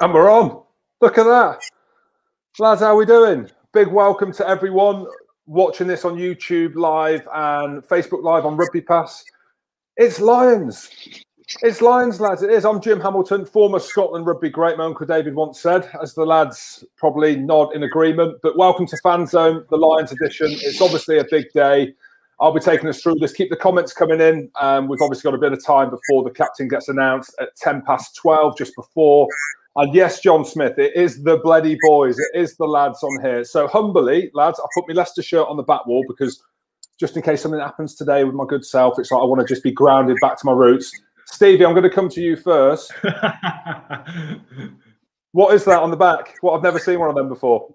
And we're on. Look at that. Lads, how are we doing? Big welcome to everyone watching this on YouTube live and Facebook live on Rugby Pass. It's Lions. It's Lions, lads. It is. I'm Jim Hamilton, former Scotland rugby great. My Uncle David once said, as the lads probably nod in agreement. But welcome to Fan Zone, the Lions edition. It's obviously a big day. I'll be taking us through this. Keep the comments coming in. Um, we've obviously got a bit of time before the captain gets announced at 10 past 12, just before. And yes, John Smith, it is the bloody boys. It is the lads on here. So humbly, lads, I put my Leicester shirt on the back wall because just in case something happens today with my good self, it's like I want to just be grounded back to my roots. Stevie, I'm going to come to you first. what is that on the back? What I've never seen one of them before.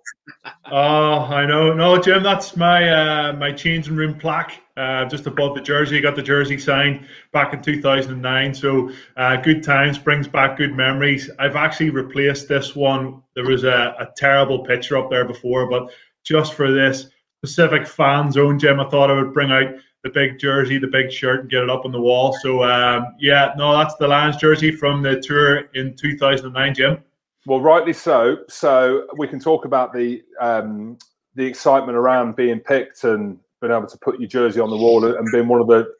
Oh, I know. No, Jim, that's my uh, my changing room plaque uh, just above the jersey. I got the jersey signed back in 2009. So uh, good times brings back good memories. I've actually replaced this one. There was a, a terrible picture up there before, but just for this specific fan zone, Jim, I thought I would bring out the big jersey, the big shirt, and get it up on the wall. So um, yeah, no, that's the Lions jersey from the tour in 2009, Jim. Well, rightly so. So we can talk about the um, the excitement around being picked and being able to put your jersey on the wall and being one of the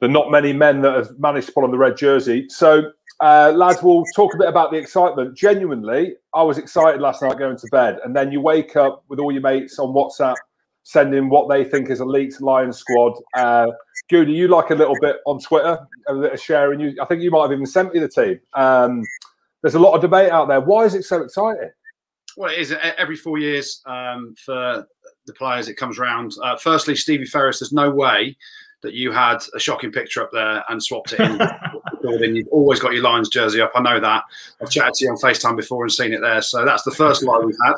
the not many men that have managed to put on the red jersey. So, uh, lads, we'll talk a bit about the excitement. Genuinely, I was excited last night going to bed, and then you wake up with all your mates on WhatsApp sending what they think is a leaked Lion squad. Uh, you like a little bit on Twitter, a bit of sharing. You, I think you might have even sent me the team. Um, there's a lot of debate out there. Why is it so exciting? Well, it is every four years um, for the players. It comes around. Uh, firstly, Stevie Ferris. There's no way that you had a shocking picture up there and swapped it in. You've always got your Lions jersey up. I know that. I've chatted to you on FaceTime before and seen it there. So that's the first lie we've had.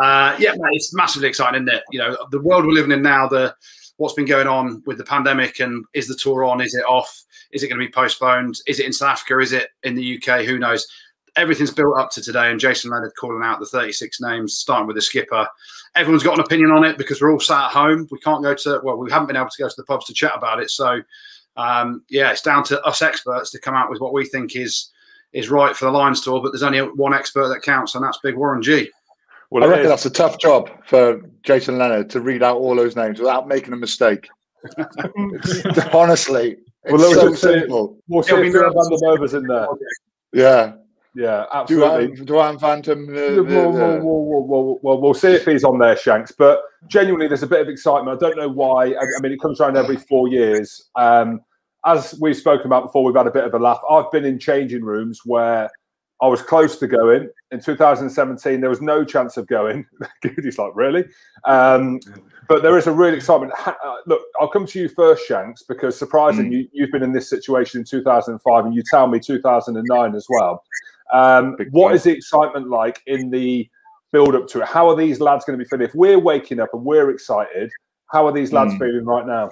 Uh, yeah, mate, it's massively exciting, isn't it? You know, the world we're living in now, the what's been going on with the pandemic and is the tour on? Is it off? Is it going to be postponed? Is it in South Africa? Is it in the UK? Who knows? Everything's built up to today, and Jason Leonard calling out the 36 names, starting with the skipper. Everyone's got an opinion on it because we're all sat at home. We can't go to, well, we haven't been able to go to the pubs to chat about it. So, um, yeah, it's down to us experts to come out with what we think is is right for the Lions tour. But there's only one expert that counts, and that's Big Warren G. Well, I reckon is. that's a tough job for Jason Leonard to read out all those names without making a mistake. honestly, it's well, so simple. We'll see if Van der in there. Yeah, yeah, absolutely. Duhan Phantom. Uh, we'll, we'll, we'll, we'll, we'll see if he's on there, Shanks. But genuinely, there's a bit of excitement. I don't know why. I, mean, it comes around every four years. Um, as we've spoken about before, we've had a bit of a laugh. I've been in changing rooms where I was close to going. In 2017, there was no chance of going. He's like, really? Um, but there is a real excitement. Ha- uh, look, I'll come to you first, Shanks, because surprisingly, mm. you, you've been in this situation in 2005, and you tell me 2009 as well. Um, what is the excitement like in the build up to it? How are these lads going to be feeling? If we're waking up and we're excited, how are these lads mm. feeling right now?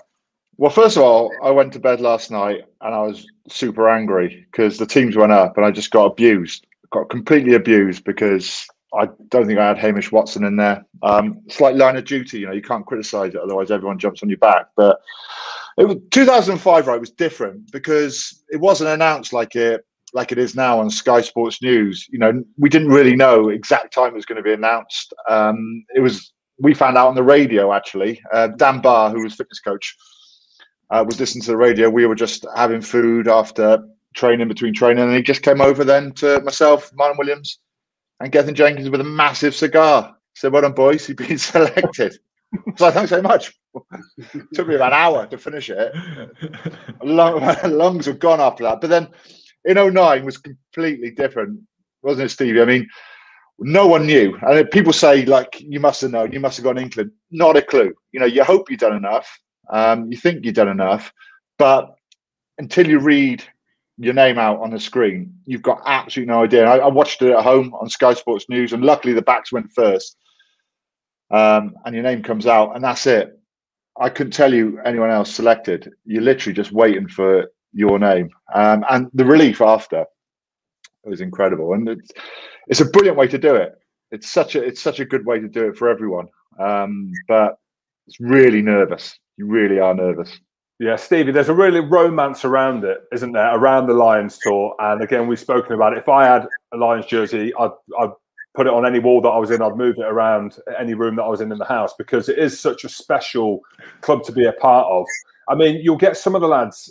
Well, first of all, I went to bed last night and I was super angry because the teams went up and I just got abused, got completely abused because I don't think I had Hamish Watson in there. Um, it's like line of duty, you know, you can't criticize it, otherwise everyone jumps on your back. But it was 2005, right, was different because it wasn't announced like it like it is now on Sky Sports News. You know, we didn't really know exact time it was going to be announced. Um, it was we found out on the radio actually. Uh, Dan Barr, who was fitness coach, uh, was listening to the radio. We were just having food after training, between training, and he just came over then to myself, Martin Williams, and Gethin Jenkins with a massive cigar. Said, "Well done, boys. You've been selected." so thanks very much. Took me about an hour to finish it. Lungs were gone after that. But then in 09 was completely different, wasn't it, Stevie? I mean, no one knew. And people say, like, you must have known, you must have got England. Not a clue. You know, you hope you've done enough. Um, you think you've done enough. But until you read your name out on the screen, you've got absolutely no idea. I, I, watched it at home on Sky Sports News, and luckily the backs went first. Um, and your name comes out, and that's it. I couldn't tell you anyone else selected. You're literally just waiting for your name, um, and the relief after was incredible. And it's it's a brilliant way to do it. It's such a it's such a good way to do it for everyone. Um, but it's really nervous. You really are nervous. Yeah, Stevie, there's a really romance around it, isn't there? Around the Lions tour, and again, we've spoken about it. If I had a Lions jersey, I'd, I'd put it on any wall that I was in. I'd move it around any room that I was in in the house because it is such a special club to be a part of. I mean, you'll get some of the lads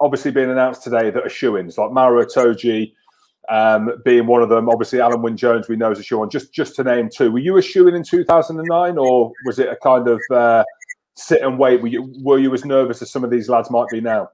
obviously being announced today that are shoe-ins, like Maro Itoje um, being one of them. Obviously, Alun Wyn Jones we know is a shoe-in. Just just to name two. Were you a shoe-in in 2009, or was it a kind of uh, sit and wait? Were you, were you as nervous as some of these lads might be now?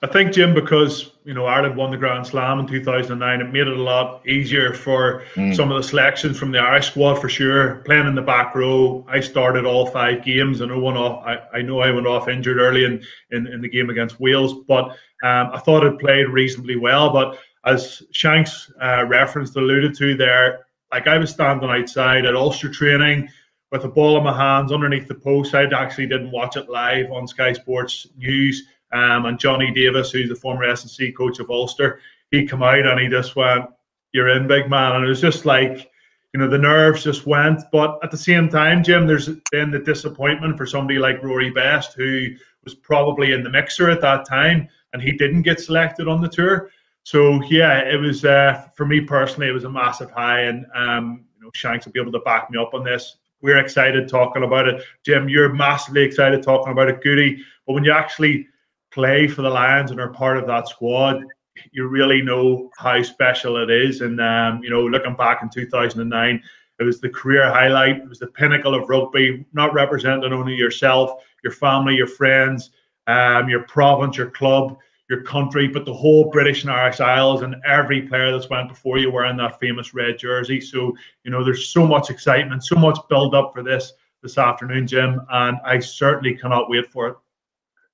I think, Jim, because you know Ireland won the Grand Slam in 2009, it made it a lot easier for mm. some of the selections from the Irish squad for sure. Playing in the back row, I started all five games, and I went off. I, I know I went off injured early in, in, in the game against Wales, but um, I thought it played reasonably well. But as Shanks uh, referenced, alluded to there, like I was standing outside at Ulster training with a ball in my hands underneath the post. I actually didn't watch it live on Sky Sports News. Um, and Johnny Davis, who's the former S&C coach of Ulster, he come out and he just went, "You're in, big man," and it was just like, you know, the nerves just went. But at the same time, Jim, there's been the disappointment for somebody like Rory Best, who was probably in the mixer at that time, and he didn't get selected on the tour. So yeah, it was uh, for me personally, it was a massive high, and um, you know, Shanks will be able to back me up on this we're excited talking about it. Jim, you're massively excited talking about it, Goody. But when you actually play for the Lions and are part of that squad, you really know how special it is. And um, you know, looking back in 2009, it was the career highlight. It was the pinnacle of rugby, not representing only yourself, your family, your friends, um, your province, your club your country, but the whole British and Irish Isles and every player that's went before you wearing that famous red jersey. So, you know, there's so much excitement, so much build up for this this afternoon, Jim, and I certainly cannot wait for it.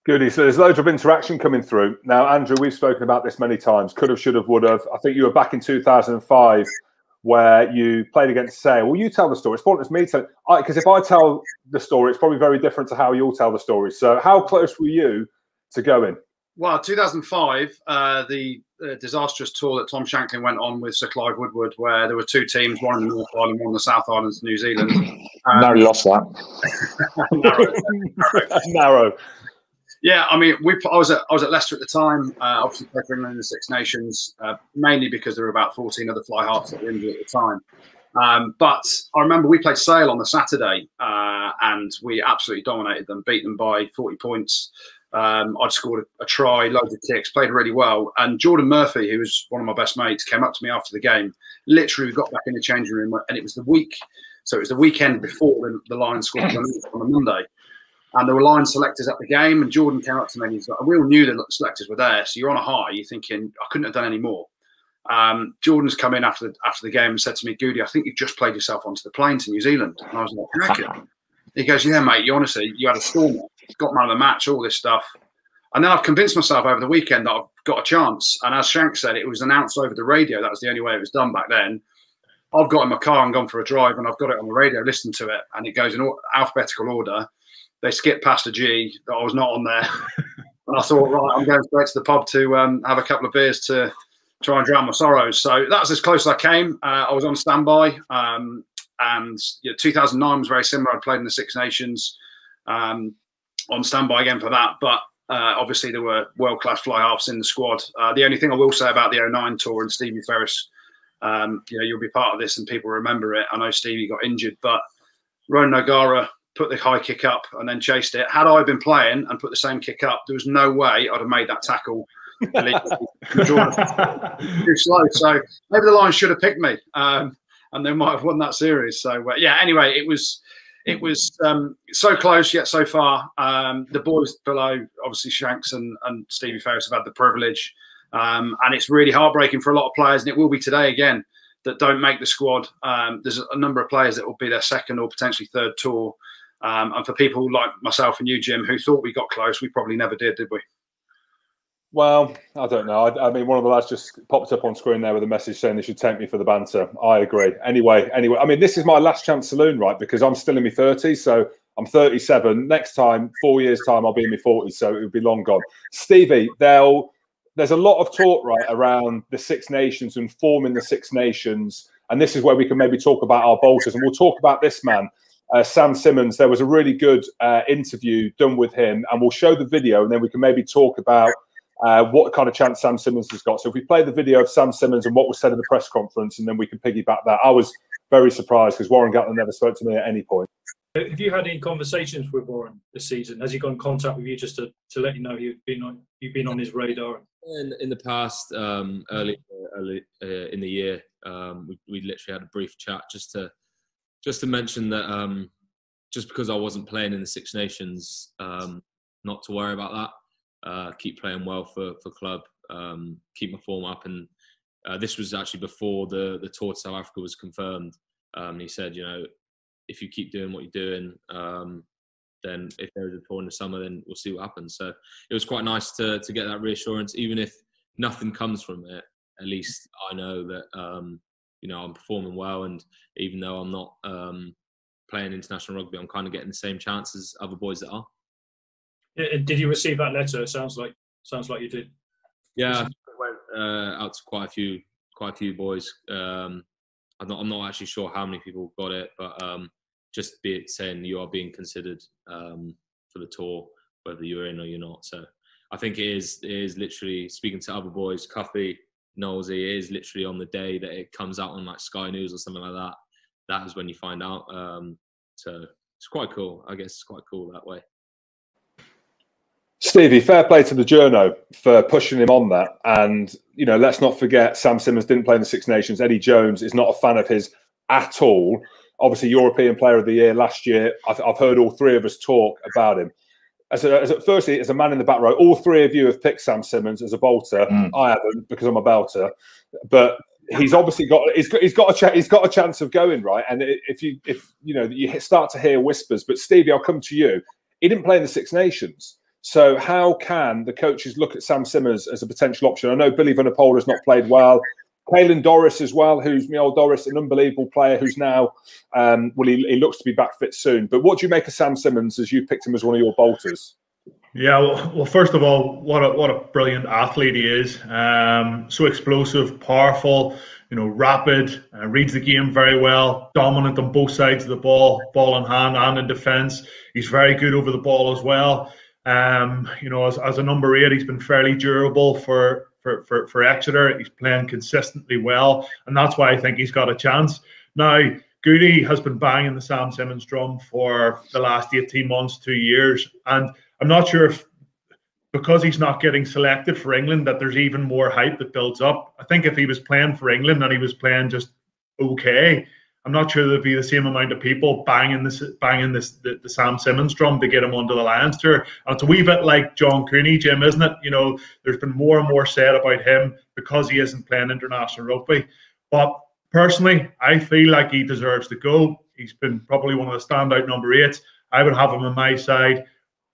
Goody. So there's loads of interaction coming through. Now, Andrew, we've spoken about this many times. Could have, should have, would have. I think you were back in 2005 where you played against Sale. Well, you tell the story. It's important pointless me to because if I tell the story, it's probably very different to how you'll tell the story. So, how close were you to going? Well, 2005, uh, the uh, disastrous tour that Tom Shanklin went on with Sir Clive Woodward, where there were two teams, one in the North Island, one in the South Island of New Zealand. Um, no, lost that. narrow, narrow. Yeah, I mean, we. I was at I was at Leicester at the time. Uh, obviously, played for England in the Six Nations, uh, mainly because there were about 14 other fly halves that were injured at the time. Um, but I remember we played Sale on the Saturday, uh, and we absolutely dominated them, beat them by 40 points. Um, I'd scored a, a, try, loads of kicks, played really well. And Jordan Murphy, who was one of my best mates, came up to me after the game. Literally, we got back in the changing room, and it was the week. So it was the weekend before the, the Lions scored on a Monday. And there were line selectors at the game, and Jordan came up to me and he's like, we all knew the selectors were there. So you're on a high, you're thinking, I couldn't have done any more. Um, Jordan's come in after the, after the game and said to me, Goody, I think you've just played yourself onto the plane to New Zealand. And I was like, He goes, Yeah, mate, you honestly, you had a storm got man of the match, all this stuff. And then I've convinced myself over the weekend that I've got a chance. And as Shank said, it was announced over the radio. That was the only way it was done back then. I've got in my car and gone for a drive, and I've got it on the radio, listened to it, and it goes in alphabetical order. They skipped past a G that I was not on there. and I thought, right, I'm going straight to the pub to um, have a couple of beers to try and drown my sorrows. So that's as close as I came. Uh, I was on standby. Um, and yeah, 2009 was very similar. I played in the Six Nations. Um, on standby again for that. But uh, obviously, there were world class fly halves in the squad. Uh, the only thing I will say about the 09 tour and Stevie Ferris, um, you know, you'll be part of this and people remember it. I know Stevie got injured, but Ronan O'Gara put the high kick up and then chased it. Had I been playing and put the same kick up, there was no way I'd have made that tackle. too slow. So maybe the Lions should have picked me, um, and they might have won that series. So uh, yeah. Anyway, it was it was um, so close yet so far. Um, the boys below, obviously Shanks and, and Stevie Ferris have had the privilege, um, and it's really heartbreaking for a lot of players, and it will be today again that don't make the squad. Um, there's a number of players that will be their second or potentially third tour, um, and for people like myself and you, Jim, who thought we got close, we probably never did, did we? Well, I don't know. I, I, mean, one of the lads just popped up on screen there with a message saying they should take me for the banter. I agree. Anyway, anyway, I mean, this is my last chance saloon, right? Because I'm still in my 30s, so I'm 37. Next time, four years time, I'll be in my 40s, so it would be long gone. Stevie. There's a lot of talk right around the Six Nations and forming the Six Nations, and this is where we can maybe talk about our bolters, and we'll talk about this man uh, Sam Simmonds. There was a really good uh, interview done with him, and we'll show the video, and then we can maybe talk about uh, what kind of chance Sam Simmonds has got. So if we play the video of Sam Simmonds and what was said in the press conference, and then we can piggyback that. I was very surprised because Warren Gatland never spoke to me at any point. Have you had any conversations with Warren this season? Has he got in contact with you just to, to let you know you've been on you've been on his radar? In, in the past, um, early, early uh, in the year, um, we, we literally had a brief chat just to just to mention that um, just because I wasn't playing in the Six Nations, um, not to worry about that. Uh, keep playing well for for club. Um, keep my form up, and uh, this was actually before the the tour to South Africa was confirmed. Um, he said, you know, if you keep doing what you're doing, um, then if there's a tour in the summer, then we'll see what happens. So it was quite nice to to get that reassurance, even if nothing comes from it. At least I know that um, you know I'm performing well, and even though I'm not um, playing international rugby, I'm kind of getting the same chance as other boys that are. Did you receive that letter? It sounds like sounds like you did. Yeah, I went uh, out to quite a few quite a few boys. Um, I'm not I'm not actually sure how many people got it, but um, just be it saying you are being considered um, for the tour, whether you're in or you're not. So I think it is it is literally speaking to other boys, Cuffy, Nosey is literally on the day that it comes out on like Sky News or something like that. That is when you find out. Um, so it's quite cool. I guess it's quite cool that way. Stevie, fair play to the journo for pushing him on that. And, you know, let's not forget Sam Simmonds didn't play in the Six Nations. Eddie Jones is not a fan of his at all. Obviously, European Player of the Year last year. I've, I've heard all three of us talk about him as a, as a, firstly, as a man in the back row, all three of you have picked Sam Simmonds as a bolter. Mm. I haven't because I'm a belter, but he's obviously got he's got he's got a ch- he's got a chance of going right. And if you if you know that you start to hear whispers, but Stevie, I'll come to you. He didn't play in the Six Nations. So how can the coaches look at Sam Simmonds as a potential option? I know Billy Vunipola has not played well. Caelan Doris as well, who's my old Doris, an unbelievable player who's now, um, well, he, he, looks to be back fit soon. But what do you make of Sam Simmonds as you picked him as one of your bolters? Yeah, well, well first of all, what a what a brilliant athlete he is. Um, so explosive, powerful, you know, rapid, uh, reads the game very well, dominant on both sides of the ball, ball in hand and in defence. He's very good over the ball as well. Um, you know, as, as a number eight, he's been fairly durable for for, for, for Exeter. He's playing consistently well, and that's why I think he's got a chance. Now, Goody has been banging the Sam Simmonds drum for the last 18 months, two years, and I'm not sure if because he's not getting selected for England that there's even more hype that builds up. I think if he was playing for England and he was playing just okay, I'm not sure there'd be the same amount of people banging this, banging this, the, the Sam Simmonds drum to get him onto the Lions tour. And it's a wee bit like John Cooney, Jim, isn't it? You know, there's been more and more said about him because he isn't playing international rugby. But personally, I feel like he deserves to go. He's been probably one of the standout number eights. I would have him on my side.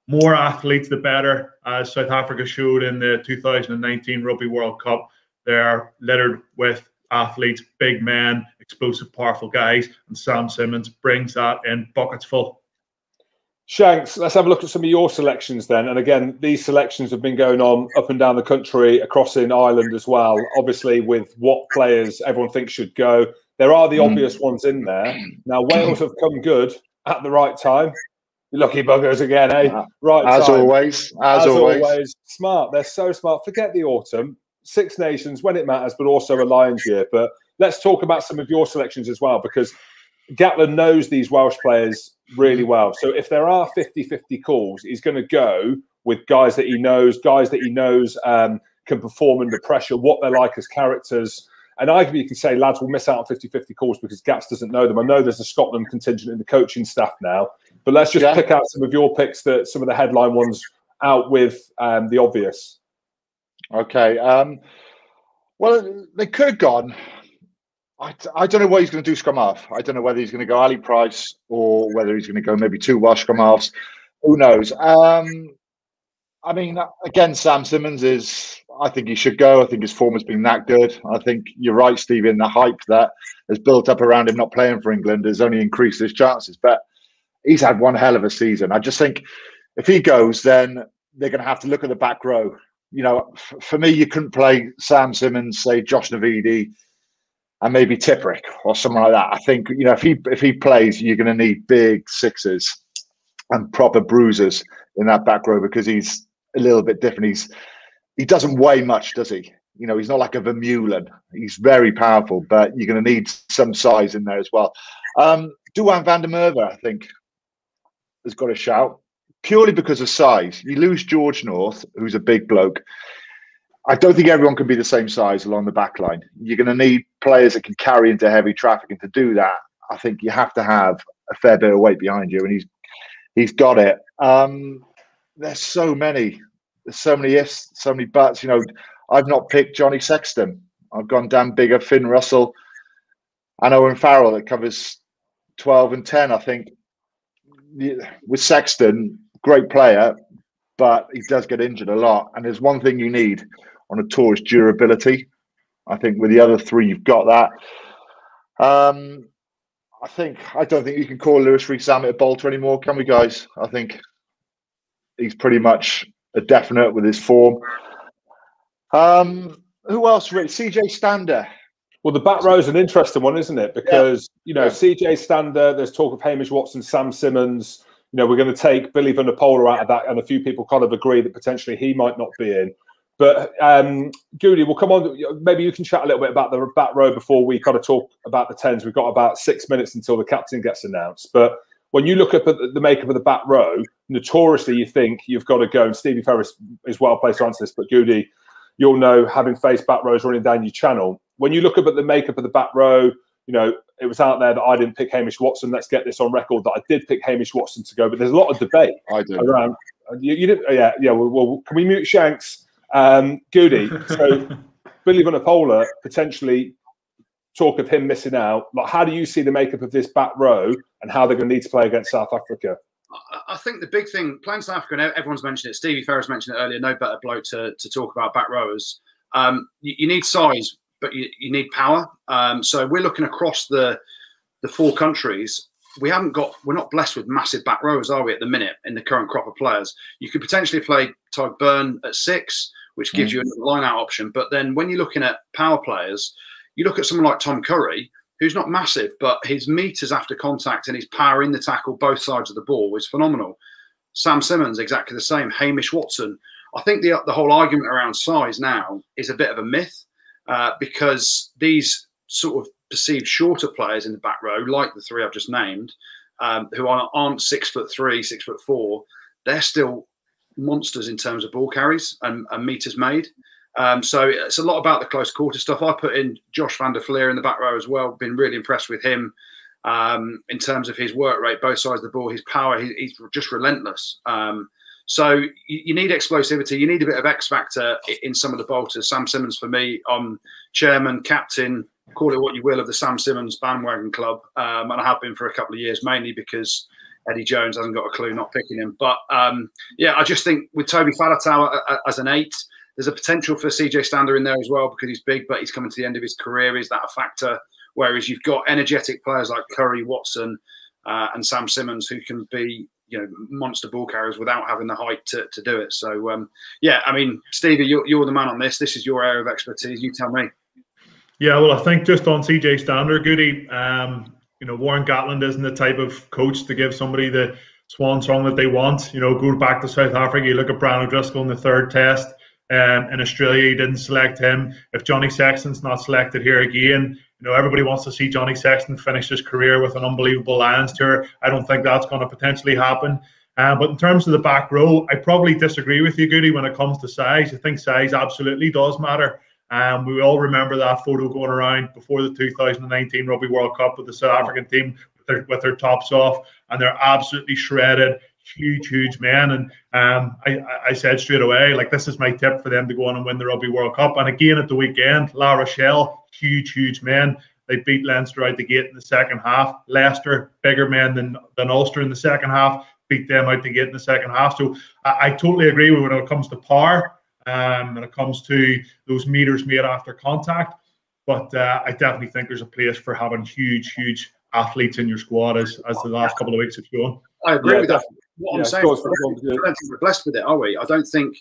More athletes, the better. As South Africa showed in the 2019 Rugby World Cup, they're littered with athletes, big men, explosive, powerful guys, and Sam Simmonds brings that in buckets full. Shanks, let's have a look at some of your selections then. And again, these selections have been going on up and down the country, across in Ireland as well. Obviously, with what players everyone thinks should go. There are the mm. obvious ones in there. Now, Wales have come good at the right time. Lucky buggers again, eh? Right. As time. always. As, as always. always. Smart. They're so smart. Forget the autumn. Six Nations when it matters, but also a Lions year. But let's talk about some of your selections as well, because Gatland knows these Welsh players really well. So if there are 50 50 calls, he's going to go with guys that he knows, guys that he knows um, can perform under pressure, what they're like as characters. And arguably, you can say lads will miss out on 50 50 calls because Gats doesn't know them. I know there's a Scotland contingent in the coaching staff now, but let's just yeah. pick out some of your picks that some of the headline ones out with um, the obvious. Okay. Um, well, they could have gone. I, I don't know what he's going to do scrum half. I don't know whether he's going to go Ali Price or whether he's going to go maybe two Welsh scrum halves. Who knows? Um, I mean, again, Sam Simmonds is. I think he should go. I think his form has been that good. I think you're right, Stephen. The hype that has built up around him not playing for England has only increased his chances. But he's had one hell of a season. I just think if he goes, then they're going to have to look at the back row. You know, f- for me, you couldn't play Sam Simmonds, say Josh Navidi, and maybe Tipuric or someone like that. I think you know if he if he plays, you're going to need big sixes and proper bruisers in that back row because he's a little bit different. He's he doesn't weigh much, does he? You know, he's not like a Vermeulen. He's very powerful, but you're going to need some size in there as well. Um, van der Merwe, I think, has got a shout purely because of size. You lose George North, who's a big bloke. I don't think everyone can be the same size along the back line. You're going to need players that can carry into heavy traffic, and to do that, I think you have to have a fair bit of weight behind you, and he's he's got it. Um, there's so many, there's so many ifs, so many buts. You know, I've not picked Johnny Sexton. I've gone down bigger, Finn Russell, and Owen Farrell that covers 12 and 10. I think with Sexton, great player, but he does get injured a lot. And there's one thing you need on a tour is durability. I think with the other three, you've got that. Um, I think I don't think you can call Lewis Rees-Zammit a bolter anymore, can we, guys? I think he's pretty much a definite with his form. Um, who else? Rick? CJ Stander. Well, the back row is an interesting one, isn't it? Because yeah. you know, yeah. CJ Stander. There's talk of Hamish Watson, Sam Simmonds. You know, we're going to take Billy Van Vunipola out of that, and a few people kind of agree that potentially he might not be in. But um, Goody, we'll come on. Maybe you can chat a little bit about the back row before we kind of talk about the tens. We've got about six minutes until the captain gets announced. But when you look up at the makeup of the back row, notoriously you think you've got to go. And Stevie Ferris is well placed to answer this, but Goody, you'll know having faced back rows running down your channel. When you look up at the makeup of the back row, you know, it was out there that I didn't pick Hamish Watson. Let's get this on record that I did pick Hamish Watson to go, but there's a lot of debate I do. around. You, you didn't, yeah, yeah. Well, well, can we mute Shanks? Um, Goody. So Billy Vunipola potentially talk of him missing out. Like, how do you see the makeup of this back row and how they're going to need to play against South Africa? I think the big thing playing South Africa, and everyone's mentioned it. Stevie Ferris mentioned it earlier. No better bloke to, to talk about back rowers. Um, you, you, need size, but you, you need power. Um, so we're looking across the the four countries. We haven't got. We're not blessed with massive back rowers, are we? At the minute, in the current crop of players, you could potentially play Tadhg Beirne at six which gives mm. you a line out option. But then when you're looking at power players, you look at someone like Tom Curry, who's not massive, but his meters after contact and his power in the tackle, both sides of the ball, is phenomenal. Sam Simmonds, exactly the same. Hamish Watson. I think the the whole argument around size now is a bit of a myth uh, because these sort of perceived shorter players in the back row, like the three I've just named, um, who aren't six foot three, six foot four, they're still monsters in terms of ball carries and, and meters made. Um, so it's a lot about the close quarter stuff. I put in Josh van der Flier in the back row as well. Been really impressed with him um, in terms of his work rate, both sides of the ball, his power. He, he's just relentless. Um, so you, you, need explosivity. You need a bit of X factor in some of the bolters. Sam Simmonds for me, I'm chairman, captain, call it what you will, of the Sam Simmonds bandwagon club, um, and I have been for a couple of years, mainly because Eddie Jones hasn't got a clue, not picking him. But um, yeah, I just think with Toby Faletau as an eight, there's a potential for CJ Stander in there as well because he's big, but he's coming to the end of his career. Is that a factor? Whereas you've got energetic players like Curry, Watson, uh, and Sam Simmonds who can be you know monster ball carriers without having the height to, to do it. So um, yeah, I mean, Stevie, you're, you're the man on this. This is your area of expertise. You tell me. Yeah, well, I think just on CJ Stander, Goody, um, you know, Warren Gatland isn't the type of coach to give somebody the swan song that they want. You know, go back to South Africa, you look at Brian O'Driscoll in the third test. Um, in Australia, he didn't select him. If Johnny Sexton's not selected here again, you know, everybody wants to see Johnny Sexton finish his career with an unbelievable Lions tour. I don't think that's going to potentially happen. Uh, but in terms of the back row, I probably disagree with you, Goody, when it comes to size. I think size absolutely does matter. Um, we all remember that photo going around before the 2019 Rugby World Cup with the South African team with their, with their tops off, and they're absolutely shredded, huge, huge men. And um, I, I said straight away, like, this is my tip for them to go on and win the Rugby World Cup. And again at the weekend, La Rochelle, huge, huge men. They beat Leinster out the gate in the second half. Leicester, bigger men than, than Ulster in the second half. beat them out the gate in the second half. So I, I totally agree with when it comes to power, um, when it comes to those meters made after contact. But uh, I definitely think there's a place for having huge, huge athletes in your squad as, as the last couple of weeks have shown. I agree Yeah, with that. What Yeah, I'm saying, course, is, I don't think yeah. we're we're blessed with it, are we? I don't think.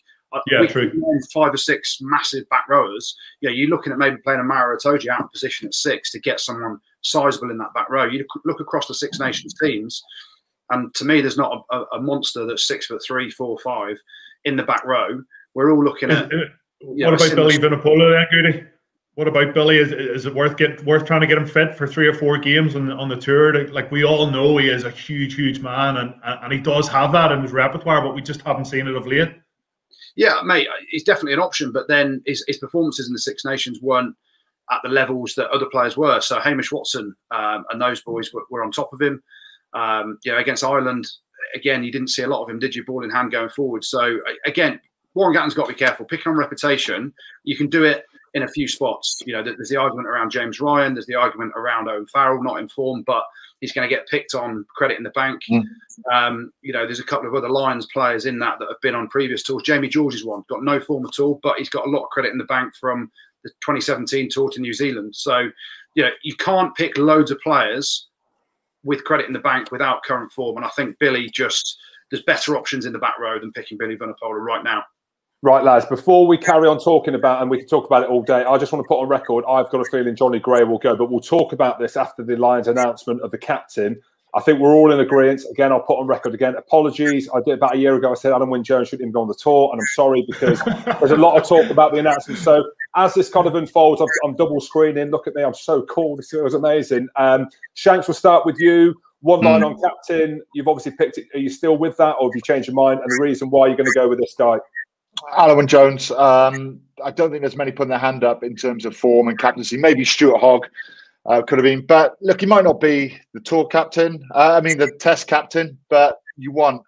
Yeah, we true. can five or six massive back rowers. Yeah, you're looking at maybe playing a Maro Itoje out of position at six to get someone sizable in that back row. You look- look across the Six Nations teams, and to me, there's not a, a, a monster that's six foot three, four, five in the back row. We're all looking at. uh, what about similar- Billy Vunipola then, Goody? What about Billy? Is, is it worth get worth trying to get him fit for three or four games on the, on the tour? Like we all know, he is a huge, huge man, and and he does have that in his repertoire, but we just haven't seen it of late. Yeah, mate, he's definitely an option, but then his, his performances in the Six Nations weren't at the levels that other players were. So Hamish Watson um, and those boys were, were on top of him. Um, you know, against Ireland, again, you didn't see a lot of him, did you? Ball in hand going forward. So again, Warren Gatland's got to be careful. Picking on reputation, you can do it in a few spots. You know, there's the argument around James Ryan. There's the argument around Owen Farrell, not informed, but he's going to get picked on credit in the bank. Mm. Um, you know, there's a couple of other Lions players in that that have been on previous tours. Jamie George is one, got no form at all, but he's got a lot of credit in the bank from the 2017 tour to New Zealand. So, you know, you can't pick loads of players with credit in the bank without current form. And I think Billy just there's better options in the back row than picking Billy Vunipola right now. Right, lads, before we carry on talking about, and we can talk about it all day, I just want to put on record, I've got a feeling Jonny Gray will go, but we'll talk about this after the Lions announcement of the captain. I think we're all in agreement. Again, I'll put on record again. Apologies. I did about a year ago. I said Alun Wyn Jones shouldn't even go on the tour, and I'm sorry because there's a lot of talk about the announcement. So as this kind of unfolds, I'm, I'm double screening. Look at me, I'm so cool. This was amazing. Um, Shanks, we'll start with you. One line on captain. You've obviously picked it. Are you still with that, or have you changed your mind? And the reason why you're going to go with this guy? Alun Jones. Um, I don't think there's many putting their hand up in terms of form and captaincy. Maybe Stuart Hogg uh, could have been, but look, he might not be the tour captain. Uh, I mean, the test captain, but you want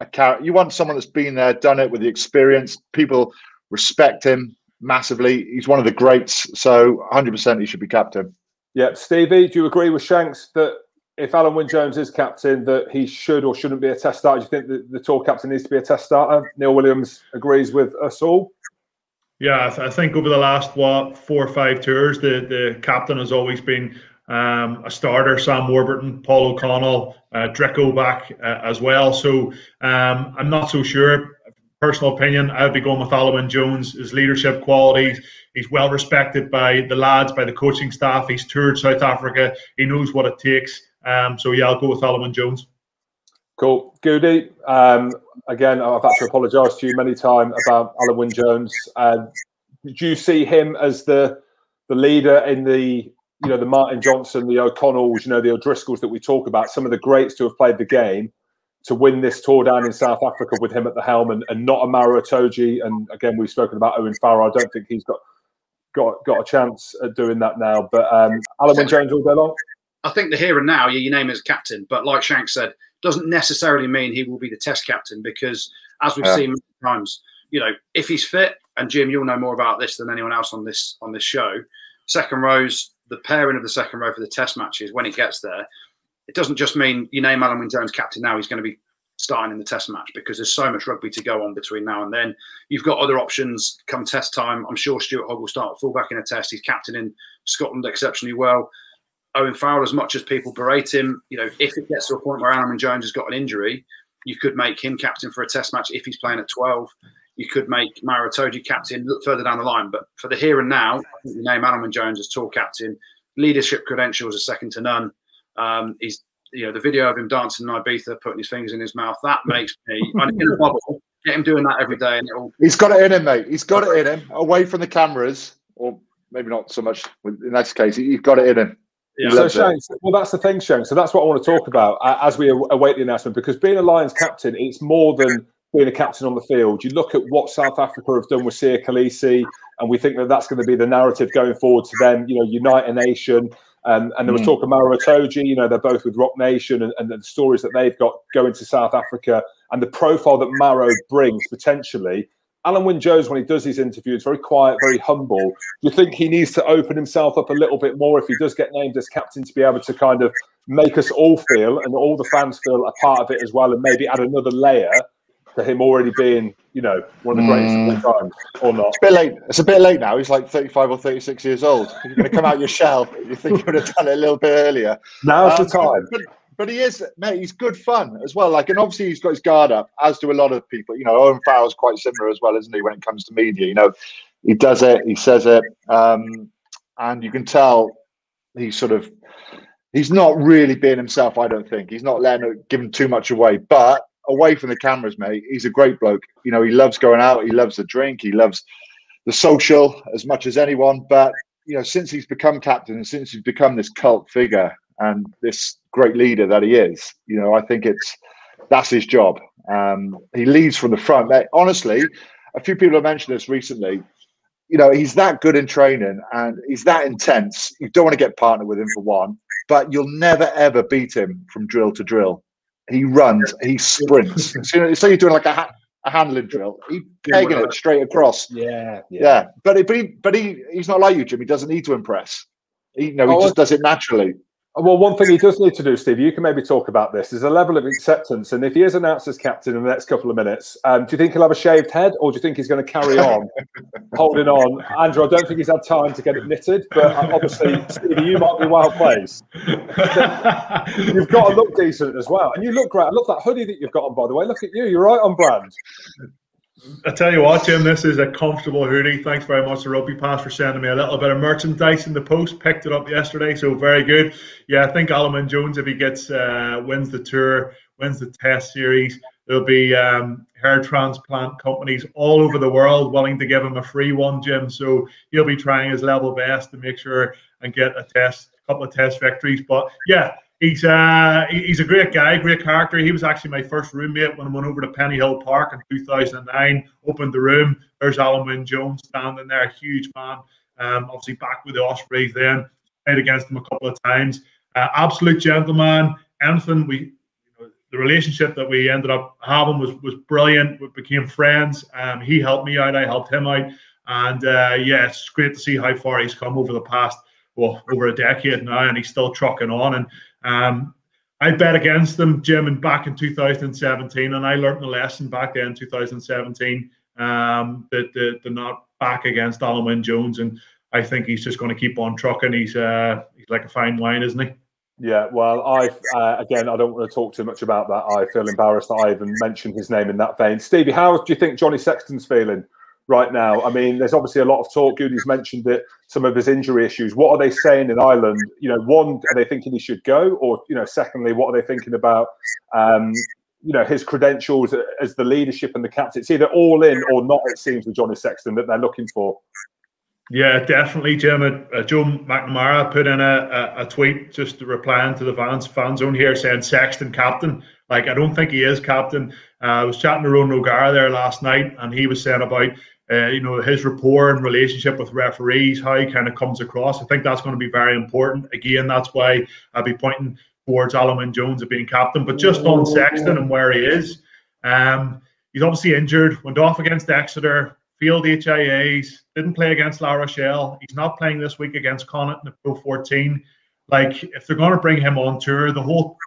a character. You want someone that's been there, done it with the experience. People respect him massively. He's one of the greats, so 100% he should be captain. Yeah, Stevie, do you agree with Shanks that if Alun Wyn Jones is captain, that he should or shouldn't be a test starter? Do you think that the tour captain needs to be a test starter? Neil Williams agrees with us all. Yeah, I, th- I think over the last what four or five tours, the the captain has always been um, a starter. Sam Warburton, Paul O'Connell, uh, Drico back uh, as well. So um, I'm not so sure. Personal opinion, I'd be going with Alun Jones. His leadership qualities, he's well respected by the lads, by the coaching staff. He's toured South Africa. He knows what it takes. Um, so yeah, I'll go with Alun Jones. Cool. Goody, um, again, I've had to apologise to you many times about Alun Wyn Jones. Uh, do you see him as the the leader in the you know the Martin Johnson, the O'Connells, you know the O'Driscolls that we talk about, some of the greats to have played the game to win this tour down in South Africa with him at the helm and, and not a Maro Itoje. And again, we've spoken about Owen Farrell. I don't think he's got got got a chance at doing that now. But um, Alun Wyn Jones all day long. I think the here and now, yeah, you name him as captain, but like Shank said, doesn't necessarily mean he will be the test captain because, as we've Yeah. seen many times, you know, if he's fit, and Jim, you'll know more about this than anyone else on this on this show. Second rows, the pairing of the second row for the test matches when it gets there, it doesn't just mean you name Alun Wyn Jones captain now. He's going to be starting in the test match because there's so much rugby to go on between now and then. You've got other options come test time. I'm sure Stuart Hogg will start fullback in a test. He's captain in Scotland exceptionally well. Owen Farrell, as much as people berate him, you know, if it gets to a point where Alun Jones has got an injury, you could make him captain for a test match if he's playing at 12. You could make Maro Itoje captain further down the line. But for the here and now, I think you name Alun Jones as tour captain. Leadership credentials are second to none. Um, he's, you know, the video of him dancing in Ibiza, putting his fingers in his mouth, that makes me, in a bubble, get him doing that every day and it'll He's got it in him, mate. He's got it in him. Away from the cameras, or maybe not so much in this case. He's got it in him. Yeah. So loves it. Shanks, well, that's the thing, Shane. So that's what I want to talk about uh, as we await the announcement. Because being a Lions captain, it's more than being a captain on the field. You look at what South Africa have done with Siya Kolisi, and we think that that's going to be the narrative going forward to them. You know, unite a nation. Um, and there was Mm. talk of Maro Itoje, you know, they're both with Roc Nation and, and the stories that they've got going to South Africa and the profile that Maro brings potentially Alun Wyn Jones, when he does his interviews, very quiet, very humble. Do you think he needs to open himself up a little bit more if he does get named as captain to be able to kind of make us all feel and all the fans feel a part of it as well, and maybe add another layer to him already being, you know, one of the greatest mm. of all time, or not? It's a bit late. It's a bit late now. He's like 35 or 36 years old. You're going to come out your shell. You think you would have done it a little bit earlier. Now's um, the time. But, but, he is, mate. He's good fun as well. Like, and obviously he's got his guard up, as do a lot of people. You know, Owen Farrell's quite similar as well, isn't he? When it comes to media, you know, he does it, he says it, um, and you can tell he's sort of. He's not really being himself, I don't think. He's not letting it, giving too much away, but away from the cameras, mate, he's a great bloke. You know, he loves going out, he loves the drink, he loves the social as much as anyone. But you know, since he's become captain and since he's become this cult figure and this great leader that he is, you know, I think it's that's his job. Um, he leads from the front. Honestly, a few people have mentioned this recently. You know, he's that good in training and he's that intense. You don't want to get partnered with him for one, but you'll never ever beat him from drill to drill. He runs, he sprints. so, so you're doing like a, ha- a handling drill. He's pegging it straight across. Yeah, yeah. yeah. But but he but he he's not like you, Jim. He doesn't need to impress. He, you know, he oh, just does it naturally. Well, one thing he does need to do, Steve, you can maybe talk about this, is a level of acceptance. And if he is announced as captain in the next couple of minutes, um, do you think he'll have a shaved head or do you think he's going to carry on holding on? Andrew, I don't think he's had time to get it knitted, but uh, obviously, Steve, you might be well placed. you've got to look decent as well. And you look great. I love that hoodie that you've got on, by the way. Look at you. You're right on brand. I tell you what, Jim, this is a comfortable hoodie. Thanks very much to Rugby Pass for sending me a little bit of merchandise in the post. Picked it up yesterday, so very good. Yeah, I think Wyn Jones, if he gets uh, wins the tour, wins the Test series, there'll be um, hair transplant companies all over the world willing to give him a free one, Jim. So he'll be trying his level best to make sure and get a test, a couple of test victories. But yeah, He's uh, he's a great guy, great character. He was actually my first roommate when I went over to Pennyhill Park in 2009. Opened the room. There's Alun Wyn Jones standing there, huge man. Um, obviously back with the Ospreys then. Played against him a couple of times. Uh, absolute gentleman. Anything we, the relationship that we ended up having was was brilliant. We became friends. Um, he helped me out. I helped him out. And uh, yeah, it's great to see how far he's come over the past well, over a decade now, and he's still trucking on. And um, I bet against them, Jim, and back in 2017, and I learned the lesson back then, 2017, um, that the, the not back against Alun Wyn Jones, and I think he's just going to keep on trucking. He's uh, he's like a fine wine, isn't he? Yeah, well, I uh, again, I don't want to talk too much about that. I feel embarrassed that I even mentioned his name in that vein. Stevie, how do you think Johnny Sexton's feeling right now? I mean, there's obviously a lot of talk. Goody's mentioned it, some of his injury issues. What are they saying in Ireland? You know, one, are they thinking he should go, or you know, secondly, what are they thinking about? Um, you know his credentials as the leadership and the captain. It's either all in or not. It seems with Johnny Sexton that they're looking for. Yeah, definitely, Jim. Uh, Joe McNamara put in a, a, a, tweet just replying to the fans fan zone here saying Sexton captain. Like I don't think he is captain. Uh, I was chatting to Ronan O'Gara there last night, and he was saying about uh, you know his rapport and relationship with referees, how he kind of comes across. I think that's going to be very important. Again, that's why I'll be pointing towards Wyn Jones of being captain. But just on Sexton and where he is, um, he's obviously injured. Went off against Exeter, field HIAs, didn't play against La Rochelle. He's not playing this week against Connacht in the Pro 14. Like if they're going to bring him on tour, the whole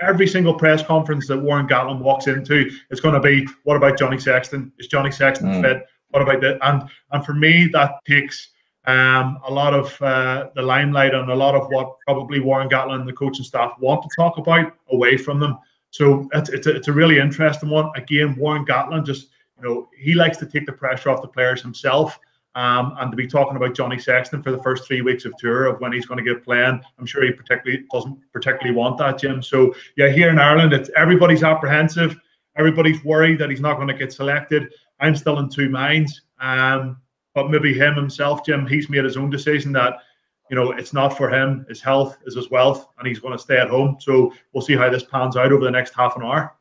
every single press conference that Warren Gatland walks into is going to be, "What about Johnny Sexton? Is Johnny Sexton mm. fit? What about that?" And and for me, that takes um, a lot of uh, the limelight and a lot of what probably Warren Gatland and the coaching staff want to talk about away from them. So it's it's a, it's a really interesting one. Again, Warren Gatland just you know he likes to take the pressure off the players himself. Um, and to be talking about Johnny Sexton for the first three weeks of tour of when he's going to get playing, I'm sure he particularly doesn't particularly want that, Jim. So yeah, here in Ireland, it's everybody's apprehensive, everybody's worried that he's not going to get selected. I'm still in two minds, um, but maybe him himself, Jim, he's made his own decision that you know it's not for him. His health is his wealth, and he's going to stay at home. So we'll see how this pans out over the next half an hour.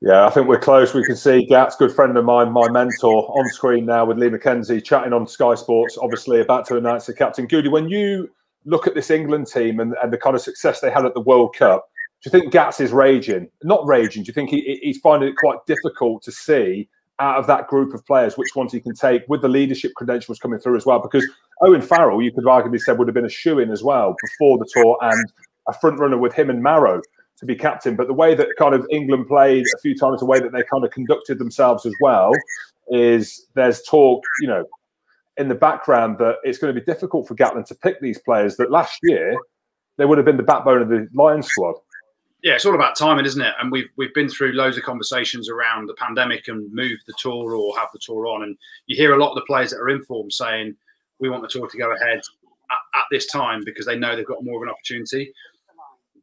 Yeah, I think we're close. We can see Gats, good friend of mine, my mentor, on screen now with Lee McKenzie chatting on Sky Sports, obviously about to announce the captain. Goody, when you look at this England team and, and the kind of success they had at the World Cup, do you think Gats is raging? Not raging. Do you think he, he's finding it quite difficult to see out of that group of players, which ones he can take with the leadership credentials coming through as well. Because Owen Farrell, you could arguably said would have been a shoe in as well before the tour and a front runner with him and Maro to be captain. But the way that kind of England played a few times, the way that they kind of conducted themselves as well, is there's talk, you know, in the background that it's going to be difficult for Gatland to pick these players that last year they would have been the backbone of the Lions squad. Yeah, it's all about timing, isn't it? And we've we've been through loads of conversations around the pandemic and move the tour or have the tour on, and you hear a lot of the players that are informed saying we want the tour to go ahead at, at this time because they know they've got more of an opportunity.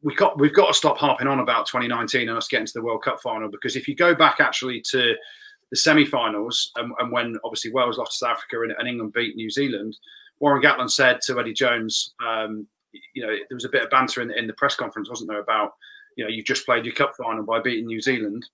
We got we've got to stop harping on about 2019 and us getting to the World Cup final because if you go back actually to the semi-finals and, and when obviously Wales lost to South Africa and, and, England beat New Zealand, Warren Gatland said to Eddie Jones, um, you know, there was a bit of banter in, in the press conference, wasn't there, about you know you've just played your cup final by beating New Zealand.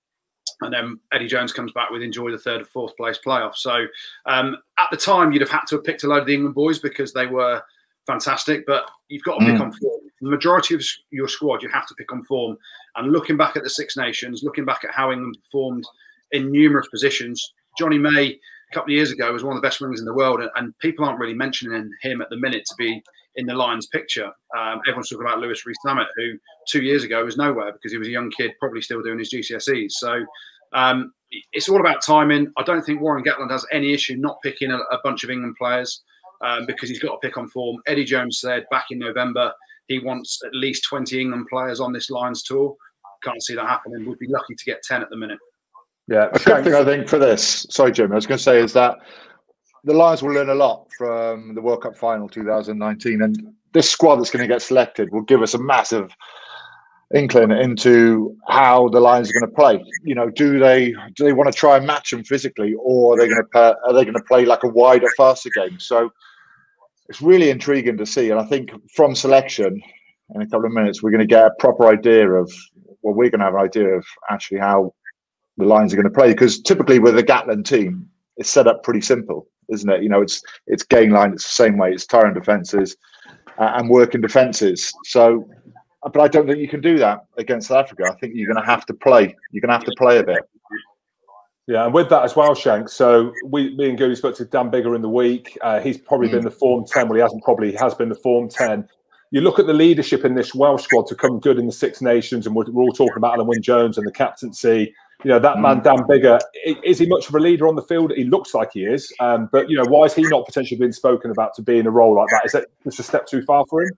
And then Eddie Jones comes back with enjoy the third or fourth place playoff. So um, at the time, you'd have had to have picked a load of the England boys because they were fantastic. But you've got to pick mm. on form. The majority of your squad, you have to pick on form. And looking back at the Six Nations, looking back at how England performed in numerous positions, Jonny May a couple of years ago was one of the best wingers in the world, and people aren't really mentioning him at the minute to be in the Lions picture. Um, everyone's talking about Louis Rees-Zammit, who two years ago was nowhere because he was a young kid, probably still doing his GCSEs. So um, it's all about timing. I don't think Warren Gatland has any issue not picking a, a bunch of England players um, because he's got to pick on form. Eddie Jones said back in November he wants at least 20 England players on this Lions tour. Can't see that happening. We'd be lucky to get 10 at the minute. Yeah, a good thing I think for this. Sorry, Jim. I was going to say is that the Lions will learn a lot from the World Cup final 2019, and this squad that's going to get selected will give us a massive inkling into how the Lions are going to play. You know, do they do they want to try and match them physically, or are they going to are they going to play like a wider, faster game? So it's really intriguing to see, and I think from selection in a couple of minutes we're going to get a proper idea of well, we're going to have an idea of actually how the Lions are going to play because typically with a Gatland team, it's set up pretty simple, isn't it? You know, it's it's game line, it's the same way, it's tiring defenses uh, and working defenses. So but I don't think you can do that against South Africa. I think you're going to have to play. You're going to have to play a bit. Yeah, and with that as well, Shank. So we, me and Goody spoke to Dan Biggar in the week. Uh, he's probably mm. been the form ten. Well, he hasn't probably. He has been the form ten. You look at the leadership in this Welsh squad to come good in the Six Nations, and we're, we're all talking about Alun Wyn Jones and the captaincy. You know that mm. man Dan Biggar. Is he much of a leader on the field? He looks like he is, um, but you know why is he not potentially being spoken about to be in a role like that? Is that just a step too far for him?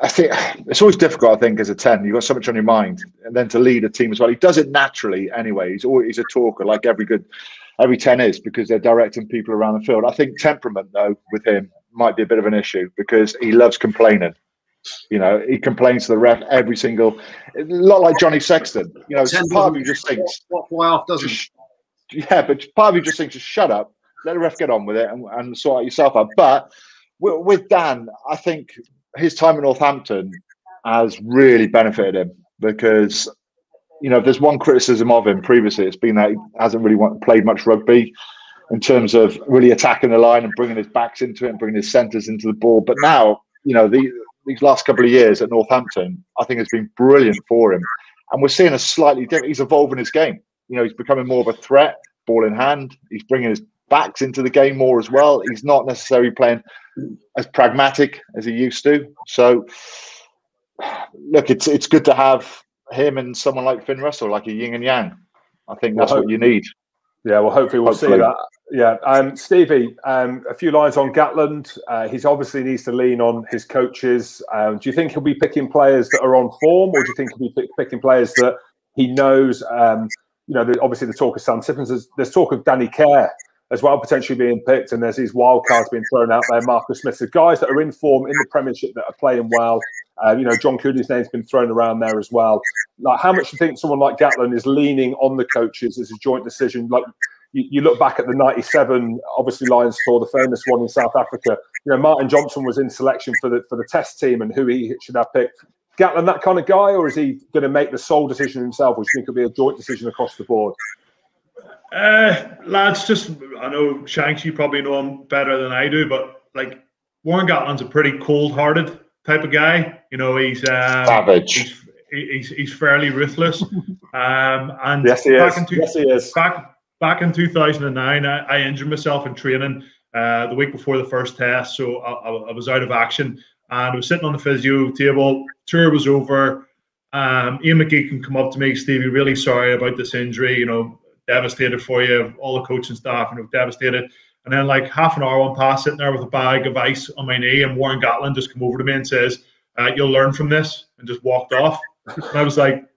I think it's always difficult. I think as a ten, you've got so much on your mind, and then to lead a team as well. He does it naturally anyway. He's always a talker, like every good, every ten is, because they're directing people around the field. I think temperament, though, with him might be a bit of an issue because he loves complaining. You know, he complains to the ref every single. A lot like Johnny Sexton. You know, part of you just thinks, "Why off doesn't?" Yeah, but part of you just thinks, "Just shut up, let the ref get on with it, and, and sort out yourself out." But with Dan, I think his time in Northampton has really benefited him because you know if there's one criticism of him previously, it's been that he hasn't really played much rugby in terms of really attacking the line and bringing his backs into it and bringing his centres into the ball. But now, you know, the, these last couple of years at Northampton, I think has been brilliant for him. And we're seeing a slightly different. He's evolving his game. You know, he's becoming more of a threat, ball in hand. He's bringing his backs into the game more as well. He's not necessarily playing as pragmatic as he used to. So, look, it's it's good to have him and someone like Finn Russell, like a yin and yang. I think that's well, what you need. Yeah, well, hopefully we'll hopefully. see that. Yeah, um, Stevie, um, a few lines on Gatland. Uh, he's obviously needs to lean on his coaches. Um, do you think he'll be picking players that are on form, or do you think he'll be picking players that he knows? Um, you know, obviously the talk of Sam Tippins. There's, there's talk of Danny Care as well potentially being picked, and there's these wild cards being thrown out there. Marcus Smith, the guys that are in form in the Premiership that are playing well. Uh, you know, John Cooney's name's been thrown around there as well. Like, how much do you think someone like Gatland is leaning on the coaches as a joint decision? Like, you, you look back at the '97, obviously Lions tour, the famous one in South Africa. You know, Martin Johnson was in selection for the for the Test team and who he should have picked. Gatland, that kind of guy, or is he going to make the sole decision himself, which you think will be a joint decision across the board? Uh, lads, just I know Shanks, you probably know him better than I do, but like Warren Gatland's a pretty cold-hearted type of guy. You know, he's um, savage. He's, he's, he's fairly ruthless. Um, and yes, he is. Two, yes, he is. Back back in 2009, I, I injured myself in training uh, the week before the first test, so I, I, was out of action. And I was sitting on the physio table. Tour was over. Um, Ian McGeechan come up to me, Stevie, really sorry about this injury. You know, devastated for you. All the coaching staff, you know, devastated. And then like half an hour went past, sitting there with a bag of ice on my knee, and Warren Gatland just come over to me and says, uh, "You'll learn from this," and just walked off. And I was like,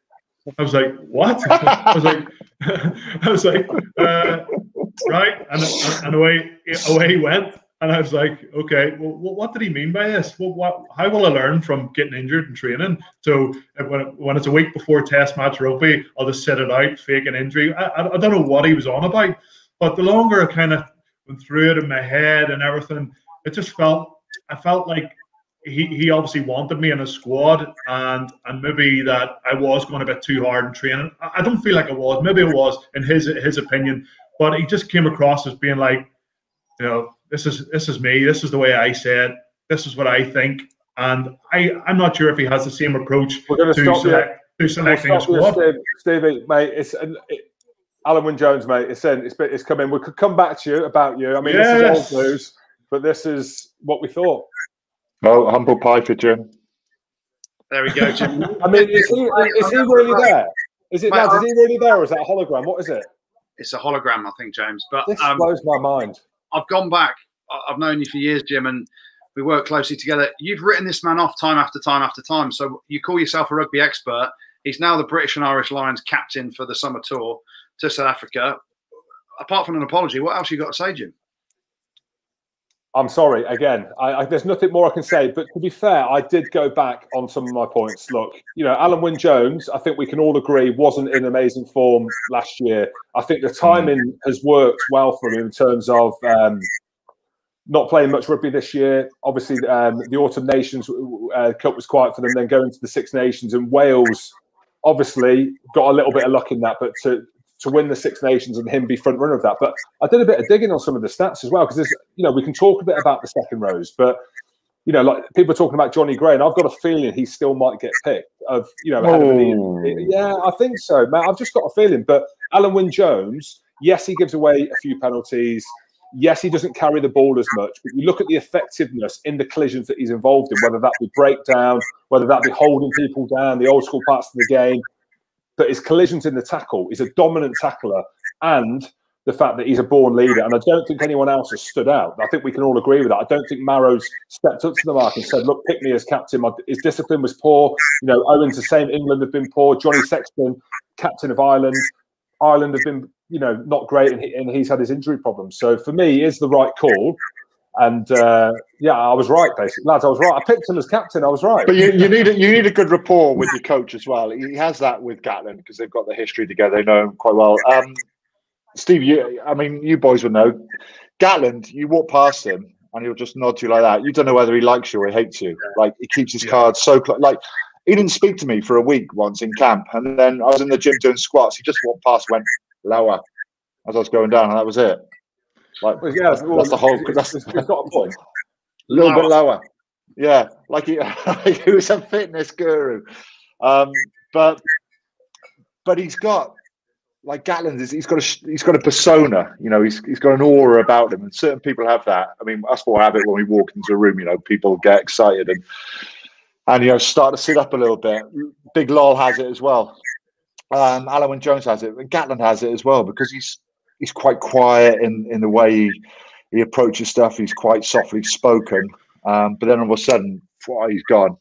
I was like, what? I was like, I was like, uh, right, and, and away away he went. And I was like, okay, well, what did he mean by this? Well, what, how will I learn from getting injured in training? So when, when it's a week before test match rugby, I'll just sit it out, fake an injury. I, I, I don't know what he was on about, but the longer I kind of went through it in my head and everything, it just felt, I felt like he, he obviously wanted me in his squad and and maybe that I was going a bit too hard in training. I, don't feel like I was. Maybe I was in his his opinion, but he just came across as being like, you know, this is this is me. This is the way I say it. This is what I think. And I I'm not sure if he has the same approach We're going to, select, to selecting a squad. Steve, Stevie, mate, it's it, Alun Wyn Jones, mate. It's in. It's it's coming. We could come back to you about you. I mean, yes. this is old news, but this is what we thought. Well, humble pie for Jim. There we go, Jim. I mean, is he, is he really there? Is it Mate, is he really there or is that a hologram? What is it? It's a hologram, I think, James. But this um, blows my mind. I've gone back. I've known you for years, Jim, and we work closely together. You've written this man off time after time after time. So you call yourself a rugby expert. He's now the British and Irish Lions captain for the summer tour to South Africa. Apart from an apology, what else you got to say, Jim? I'm sorry. Again, I, I, there's nothing more I can say. But to be fair, I did go back on some of my points. Look, you know, Alun Wyn Jones, I think we can all agree, wasn't in amazing form last year. I think the timing has worked well for him in terms of um, not playing much rugby this year. Obviously, um, the Autumn Nations uh, Cup was quiet for them. Then going to the Six Nations and Wales, obviously got a little bit of luck in that. But to to win the Six Nations and him be front runner of that. But I did a bit of digging on some of the stats as well because you know we can talk a bit about the second rows, but you know, like people are talking about Jonny Gray, and I've got a feeling he still might get picked. Of you know, oh. yeah, I think so, man. I've just got a feeling. But Alun Wyn Jones, yes, he gives away a few penalties. Yes, he doesn't carry the ball as much, but you look at the effectiveness in the collisions that he's involved in, whether that be breakdown, whether that be holding people down, the old school parts of the game but his collisions in the tackle, he's a dominant tackler, and the fact that he's a born leader. And I don't think anyone else has stood out. I think we can all agree with that. I don't think Maro's stepped up to the mark and said, look, pick me as captain. My, his discipline was poor. You know, Owen's the same. England have been poor. Johnny Sexton, captain of Ireland. Ireland have been, you know, not great, and, he, and he's had his injury problems. So for me, is the right call. And uh, yeah, I was right, basically, lads. I was right. I picked him as captain. I was right. But you, you need a, you need a good rapport with your coach as well. He has that with Gatland because they've got the history together. They know him quite well. Um, Steve, you, I mean, you boys would know. Gatland, you walk past him and he'll just nod to you like that. You don't know whether he likes you or he hates you. Like he keeps his cards so close. Like he didn't speak to me for a week once in camp, and then I was in the gym doing squats. He just walked past, went lower as I was going down, and that was it. Like, well, yeah, that's, well, that's the whole. That's, it's got a point. A little bit lower. Yeah, like he, he was a fitness guru, um, but but he's got like Gatland is he's got a he's got a persona, you know, he's he's got an aura about him, and certain people have that. I mean, us all have it when we walk into a room, you know, people get excited and and you know start to sit up a little bit. Big Lol has it as well. Um, Wyn Jones has it, and Gatland has it as well because he's he's quite quiet in in the way he, he approaches stuff. He's quite softly spoken, um, but then all of a sudden, he's gone,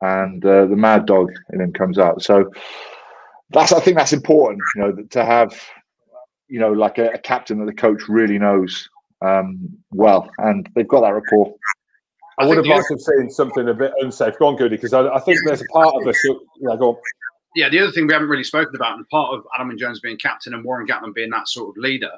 and uh, the mad dog in him comes out. So that's I think that's important, you know, to have you know like a, a captain that the coach really knows um, well, and they've got that rapport. I, I would have liked to have seen something a bit unsafe. Go on, Goody, because I, I, think there's a part of us. Yeah, go on yeah, the other thing we haven't really spoken about, and part of Alun Wyn Jones being captain and Warren Gatland being that sort of leader,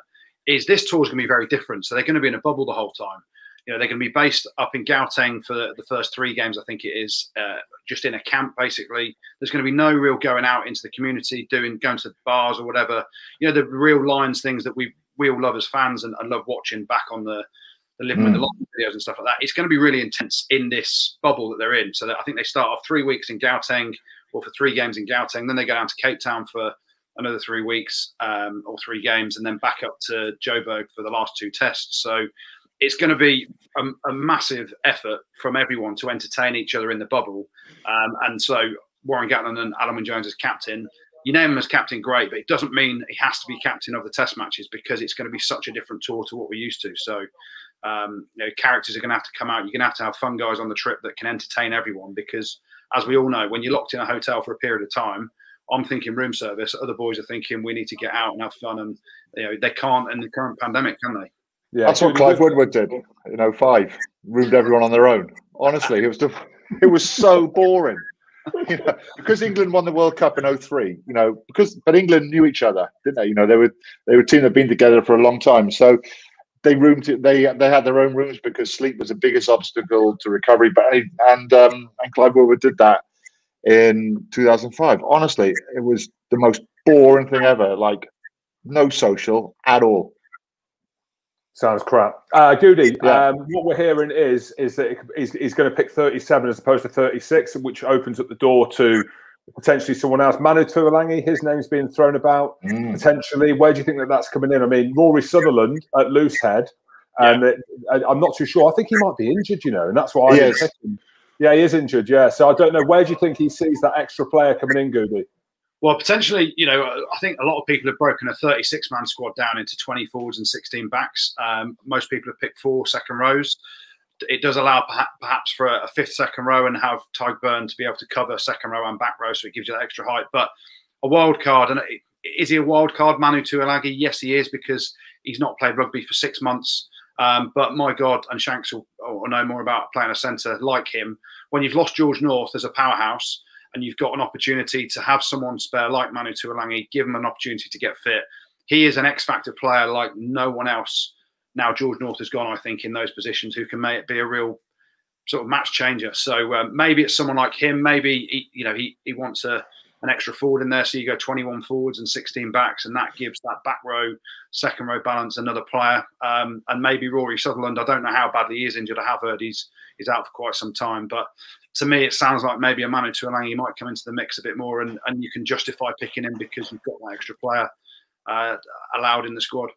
is this tour is going to be very different. So they're going to be in a bubble the whole time. You know, they're going to be based up in Gauteng for the, first three games, I think it is, uh, just in a camp basically. There's going to be no real going out into the community, doing going to bars or whatever. You know, the real lines things that we we all love as fans and, and love watching back on the the living mm. with the Lions videos and stuff like that. It's going to be really intense in this bubble that they're in. So that I think they start off three weeks in Gauteng or for three games in Gauteng. Then they go down to Cape Town for another three weeks um, or three games, and then back up to Joburg for the last two tests. So it's going to be a, a, massive effort from everyone to entertain each other in the bubble. Um, and so Warren Gatland and Wyn Jones as captain. You name him as captain, great, but it doesn't mean he has to be captain of the test matches because it's going to be such a different tour to what we're used to. So, um, you know, characters are going to have to come out. You're going to have to have fun guys on the trip that can entertain everyone because, as we all know, when you're locked in a hotel for a period of time, I'm thinking room service. Other boys are thinking we need to get out and have fun, and you know they can't in the current pandemic, can they? Yeah, that's what Clive Woodward did in 05. Roomed everyone on their own. Honestly, it was the, it was so boring. You know, because England won the World Cup in 03, you know, because but England knew each other, didn't they? You know, they were they were a team that had been together for a long time. So they roomed they they had their own rooms because sleep was the biggest obstacle to recovery. But and um, and Clive Woodward did that in 2005. Honestly, it was the most boring thing ever. Like no social at all. Sounds crap. Uh, Goody, yeah. um, what we're hearing is is that he's, he's going to pick 37 as opposed to 36, which opens up the door to potentially someone else. Manu Tuilagi, his name's being thrown about mm. potentially. Where do you think that that's coming in? I mean, Rory Sutherland at Loosehead, and yeah. it, I'm not too sure. I think he might be injured, you know, and that's why I Yeah, he is injured. Yeah, so I don't know. Where do you think he sees that extra player coming in, Goody? Well, potentially, you know, I think a lot of people have broken a 36 man squad down into 20 forwards and 16 backs. Um, most people have picked four second rows. It does allow perhaps for a fifth second row and have Tadhg Beirne to be able to cover second row and back row, so it gives you that extra height. But a wild card, and is he a wild card, Manu Tuilagi? Yes, he is, because he's not played rugby for six months. Um, but my God, and Shanks will, will know more about playing a centre like him. When you've lost George North as a powerhouse, and you've got an opportunity to have someone spare like Manu Tuilagi, give him an opportunity to get fit. He is an X factor player like no one else. Now George North has gone, I think, in those positions who can it be a real sort of match changer. So um, maybe it's someone like him. Maybe he, you know he he wants a an extra forward in there, so you go 21 forwards and 16 backs, and that gives that back row, second row balance another player. Um, and maybe Rory Sutherland. I don't know how badly he is injured. I have heard he's he's out for quite some time, but to me, it sounds like maybe a Manu Tuilagi might come into the mix a bit more, and, and you can justify picking him because you've got that extra player uh, allowed in the squad.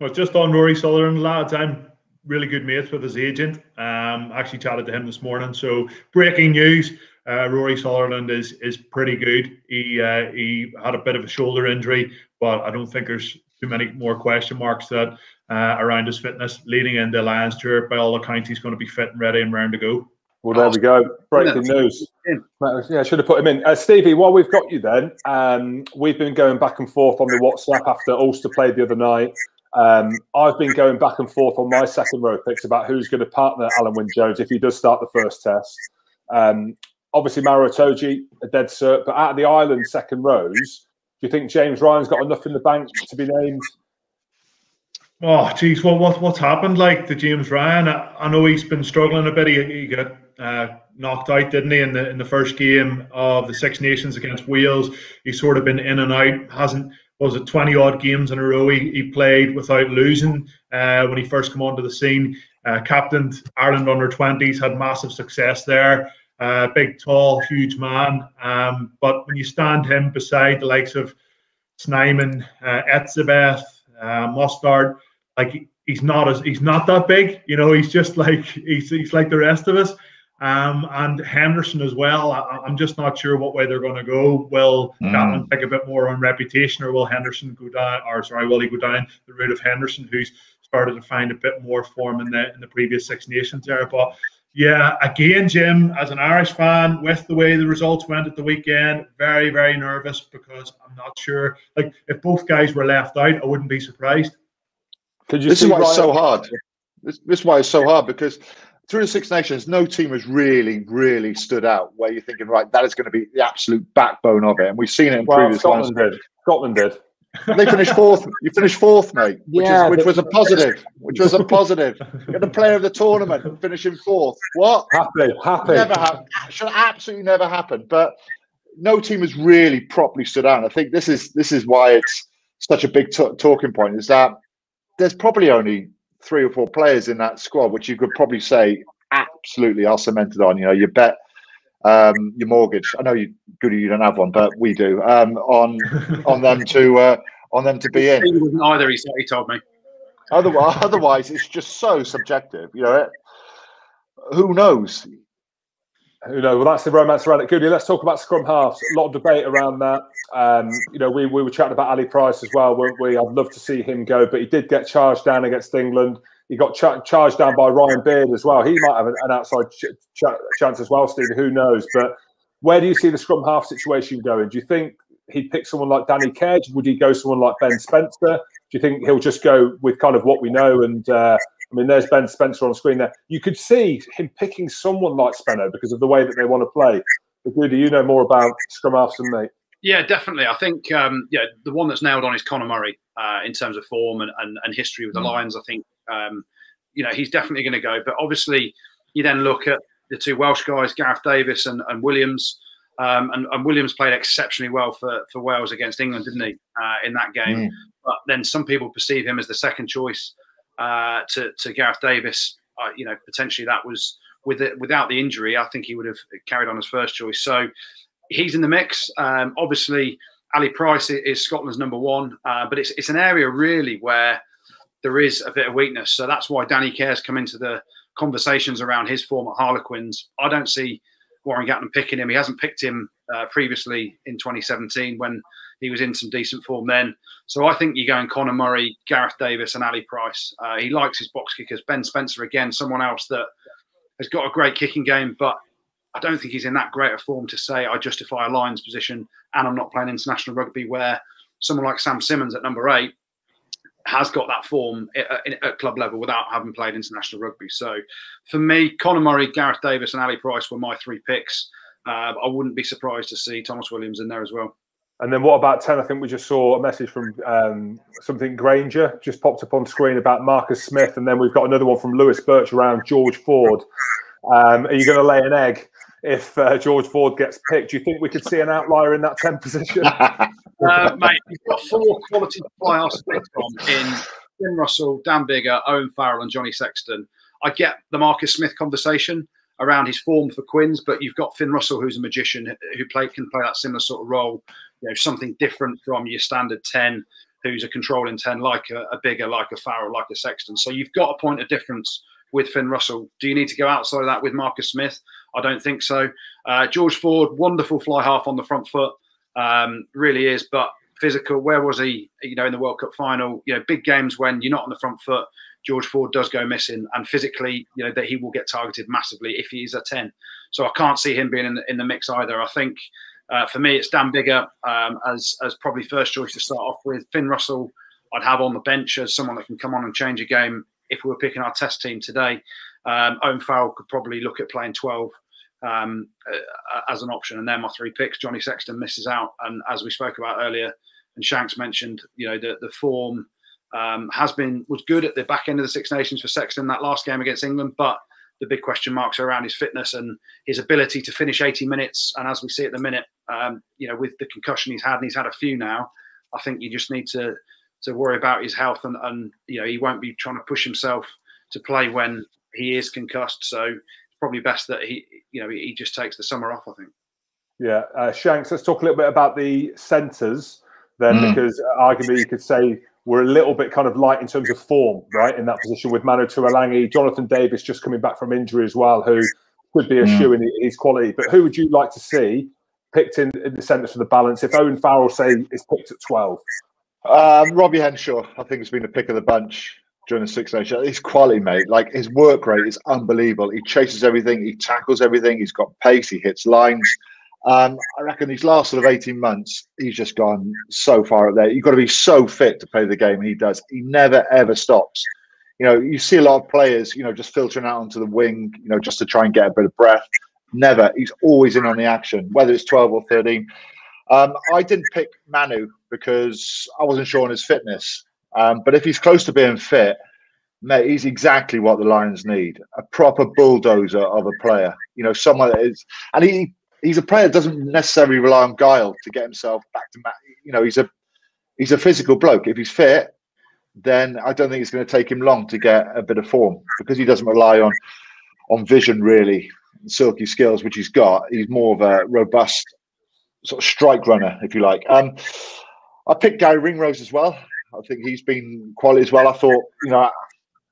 Well, just on Rory Sutherland, lads, I'm really good mates with his agent. Um, actually chatted to him this morning. So breaking news: uh, Rory Sutherland is is pretty good. He uh, he had a bit of a shoulder injury, but I don't think there's too many more question marks that uh, around his fitness leading into Lions tour. By all accounts, he's going to be fit and ready and round to go. Well, there we go. Breaking news. Yeah, I should have put him in. Uh, Stevie, while we've got you then, um, we've been going back and forth on the WhatsApp after Ulster played the other night. Um, I've been going back and forth on my second row picks about who's going to partner Alun Wyn Jones if he does start the first test. Um, obviously, Maro Itoje, a dead cert, but out of the island second rows, do you think James Ryan's got enough in the bank to be named Oh, geez, what what what's happened? Like to James Ryan, I, I know he's been struggling a bit. He, he got uh, knocked out, didn't he, in the in the first game of the Six Nations against Wales? He's sort of been in and out. Hasn't was it twenty odd games in a row he, he played without losing uh, when he first came onto the scene. Uh, captained Ireland under twenties, had massive success there. Uh, big, tall, huge man. Um, but when you stand him beside the likes of Snyman, uh, Etzebeth, uh, Mostert like he's not as he's not that big. You know, he's just like he's he's like the rest of us. Um, and Henderson as well. I, am just not sure what way they're going to go. Will mm. Gatland take a bit more on reputation, or will Henderson go down? Or sorry, will he go down the route of Henderson, who's started to find a bit more form in the in the previous Six Nations there? But yeah, again, Jim, as an Irish fan, with the way the results went at the weekend, very very nervous because I'm not sure. Like if both guys were left out, I wouldn't be surprised this is why Ryan? it's so hard. This, this is why it's so hard because through the Six Nations, no team has really, really stood out where you're thinking, right, that is going to be the absolute backbone of it. And we've seen it in well, previous Scotland ones. did. Scotland did. they finished fourth. You finished fourth, mate, which, yeah, is, which was a positive. Which was a positive. You're the player of the tournament finishing fourth. What? Happy, happy. Never happen. Should absolutely never happen. But no team has really properly stood out. And I think this is this is why it's such a big t- talking point. Is that there's probably only three or four players in that squad, which you could probably say absolutely are cemented on. You know, you bet um, your mortgage. I know you Goody, you don't have one, but we do. Um, on on them to uh, on them to be in. He wasn't either. He, he told me. Otherwise, otherwise, it's just so subjective. You know, it, who knows? Who knows? Well, that's the romance around it. Goody, let's talk about scrum halves. A lot of debate around that. Um, you know, we, we were chatting about Ali Price as well, weren't we? I'd love to see him go, but he did get charged down against England. He got ch- charged down by Ryan Beard as well. He might have an, an outside ch- ch- chance as well, Stevie. Who knows? But where do you see the scrum half situation going? Do you think he'd pick someone like Danny Kedge? Would he go someone like Ben Spencer? Do you think he'll just go with kind of what we know and uh, I mean, there's Ben Spencer on screen there. You could see him picking someone like Spenno because of the way that they want to play. But do you know more about scrum halves than me? Yeah, definitely. I think um, yeah, the one that's nailed on is Conor Murray uh, in terms of form and, and, and history with the mm. Lions. I think um, you know he's definitely going to go. But obviously, you then look at the two Welsh guys, Gareth Davies and, and Williams. Um, and, and, Williams played exceptionally well for, for Wales against England, didn't he, uh, in that game? Mm. But then some people perceive him as the second choice uh, to to Gareth Davies, Uh, you know, potentially that was with it without the injury. I think he would have carried on as first choice. So he's in the mix. Um, obviously, Ali Price is Scotland's number one, uh, but it's it's an area really where there is a bit of weakness. So that's why Danny Care's come into the conversations around his form at Harlequins. I don't see Warren Gatland picking him. He hasn't picked him uh, previously in 2017 when he was in some decent form then. So I think you're going Conor Murray, Gareth Davies, and Ali Price. Uh, he likes his box kickers. Ben Spencer again, someone else that has got a great kicking game, but I don't think he's in that great a form to say I justify a Lions position and I'm not playing international rugby. Where someone like Sam Simmonds at number eight has got that form at, at, club level without having played international rugby. So for me, Conor Murray, Gareth Davies, and Ali Price were my three picks. Uh, I wouldn't be surprised to see Tomos Williams in there as well. And then what about 10? I think we just saw a message from um, something Granger just popped up on screen about Marcus Smith. And then we've got another one from Lewis Birch around George Ford. Um, are you going to lay an egg if uh, George Ford gets picked? Do you think we could see an outlier in that 10 position? uh, mate, you've got four quality fly to pick from in Finn Russell, Dan Biggar, Owen Farrell, and Johnny Sexton. I get the Marcus Smith conversation around his form for Quins, but you've got Finn Russell, who's a magician who play can play that similar sort of role. You know, something different from your standard ten, who's a controlling ten, like a, a Biggar, like a Farrell, like a Sexton. So you've got a point of difference with Finn Russell. Do you need to go outside of that with Marcus Smith? I don't think so. Uh, George Ford, wonderful fly half on the front foot, um, really is, but physical. Where was he? You know, in the World Cup final. You know, big games when you're not on the front foot. George Ford does go missing, and physically, you know that he will get targeted massively if he's a ten. So I can't see him being in the, in the mix either. I think uh, for me, it's Dan Biggar um, as as probably first choice to start off with. Finn Russell, I'd have on the bench as someone that can come on and change a game if we were picking our test team today. Um, Owen Farrell could probably look at playing 12 um, uh, as an option, and they're my three picks. Johnny Sexton misses out, and as we spoke about earlier, and Shanks mentioned, you know, the the form um, has been was good at the back end of the Six Nations for Sexton in that last game against England, but the big question marks are around his fitness and his ability to finish 80 minutes. And as we see at the minute, um, you know, with the concussion he's had, and he's had a few now, I think you just need to to worry about his health, and, and you know, he won't be trying to push himself to play when he is concussed. So it's probably best that he, you know, he just takes the summer off. I think. Yeah, uh, Shanks. Let's talk a little bit about the centres then, mm. because arguably you could say we're a little bit kind of light in terms of form, right, in that position with Manu Tuilagi, Jonathan Davies just coming back from injury as well, who could be a mm. shoe in his quality. But who would you like to see picked in, in the centre for the balance if Owen Farrell, say, is picked at 12? Um, Robbie Henshaw, I think, has been the pick of the bunch during the Six Nations. His quality, mate, like his work rate is unbelievable. He chases everything, he tackles everything, he's got pace, he hits lines. Um, I reckon these last sort of 18 months, he's just gone so far up there. You've got to be so fit to play the game, he does. He never, ever stops. You know, you see a lot of players, you know, just filtering out onto the wing, you know, just to try and get a bit of breath. Never. He's always in on the action, whether it's 12 or 13. Um, I didn't pick Manu because I wasn't sure on his fitness. Um, but if he's close to being fit, mate, he's exactly what the Lions need a proper bulldozer of a player. You know, someone that is, and he he's a player that doesn't necessarily rely on guile to get himself back to match. You know, he's a he's a physical bloke. If he's fit, then I don't think it's going to take him long to get a bit of form because he doesn't rely on on vision really, silky skills which he's got. He's more of a robust sort of strike runner, if you like. Um, I picked Garry Ringrose as well. I think he's been quality as well. I thought, you know,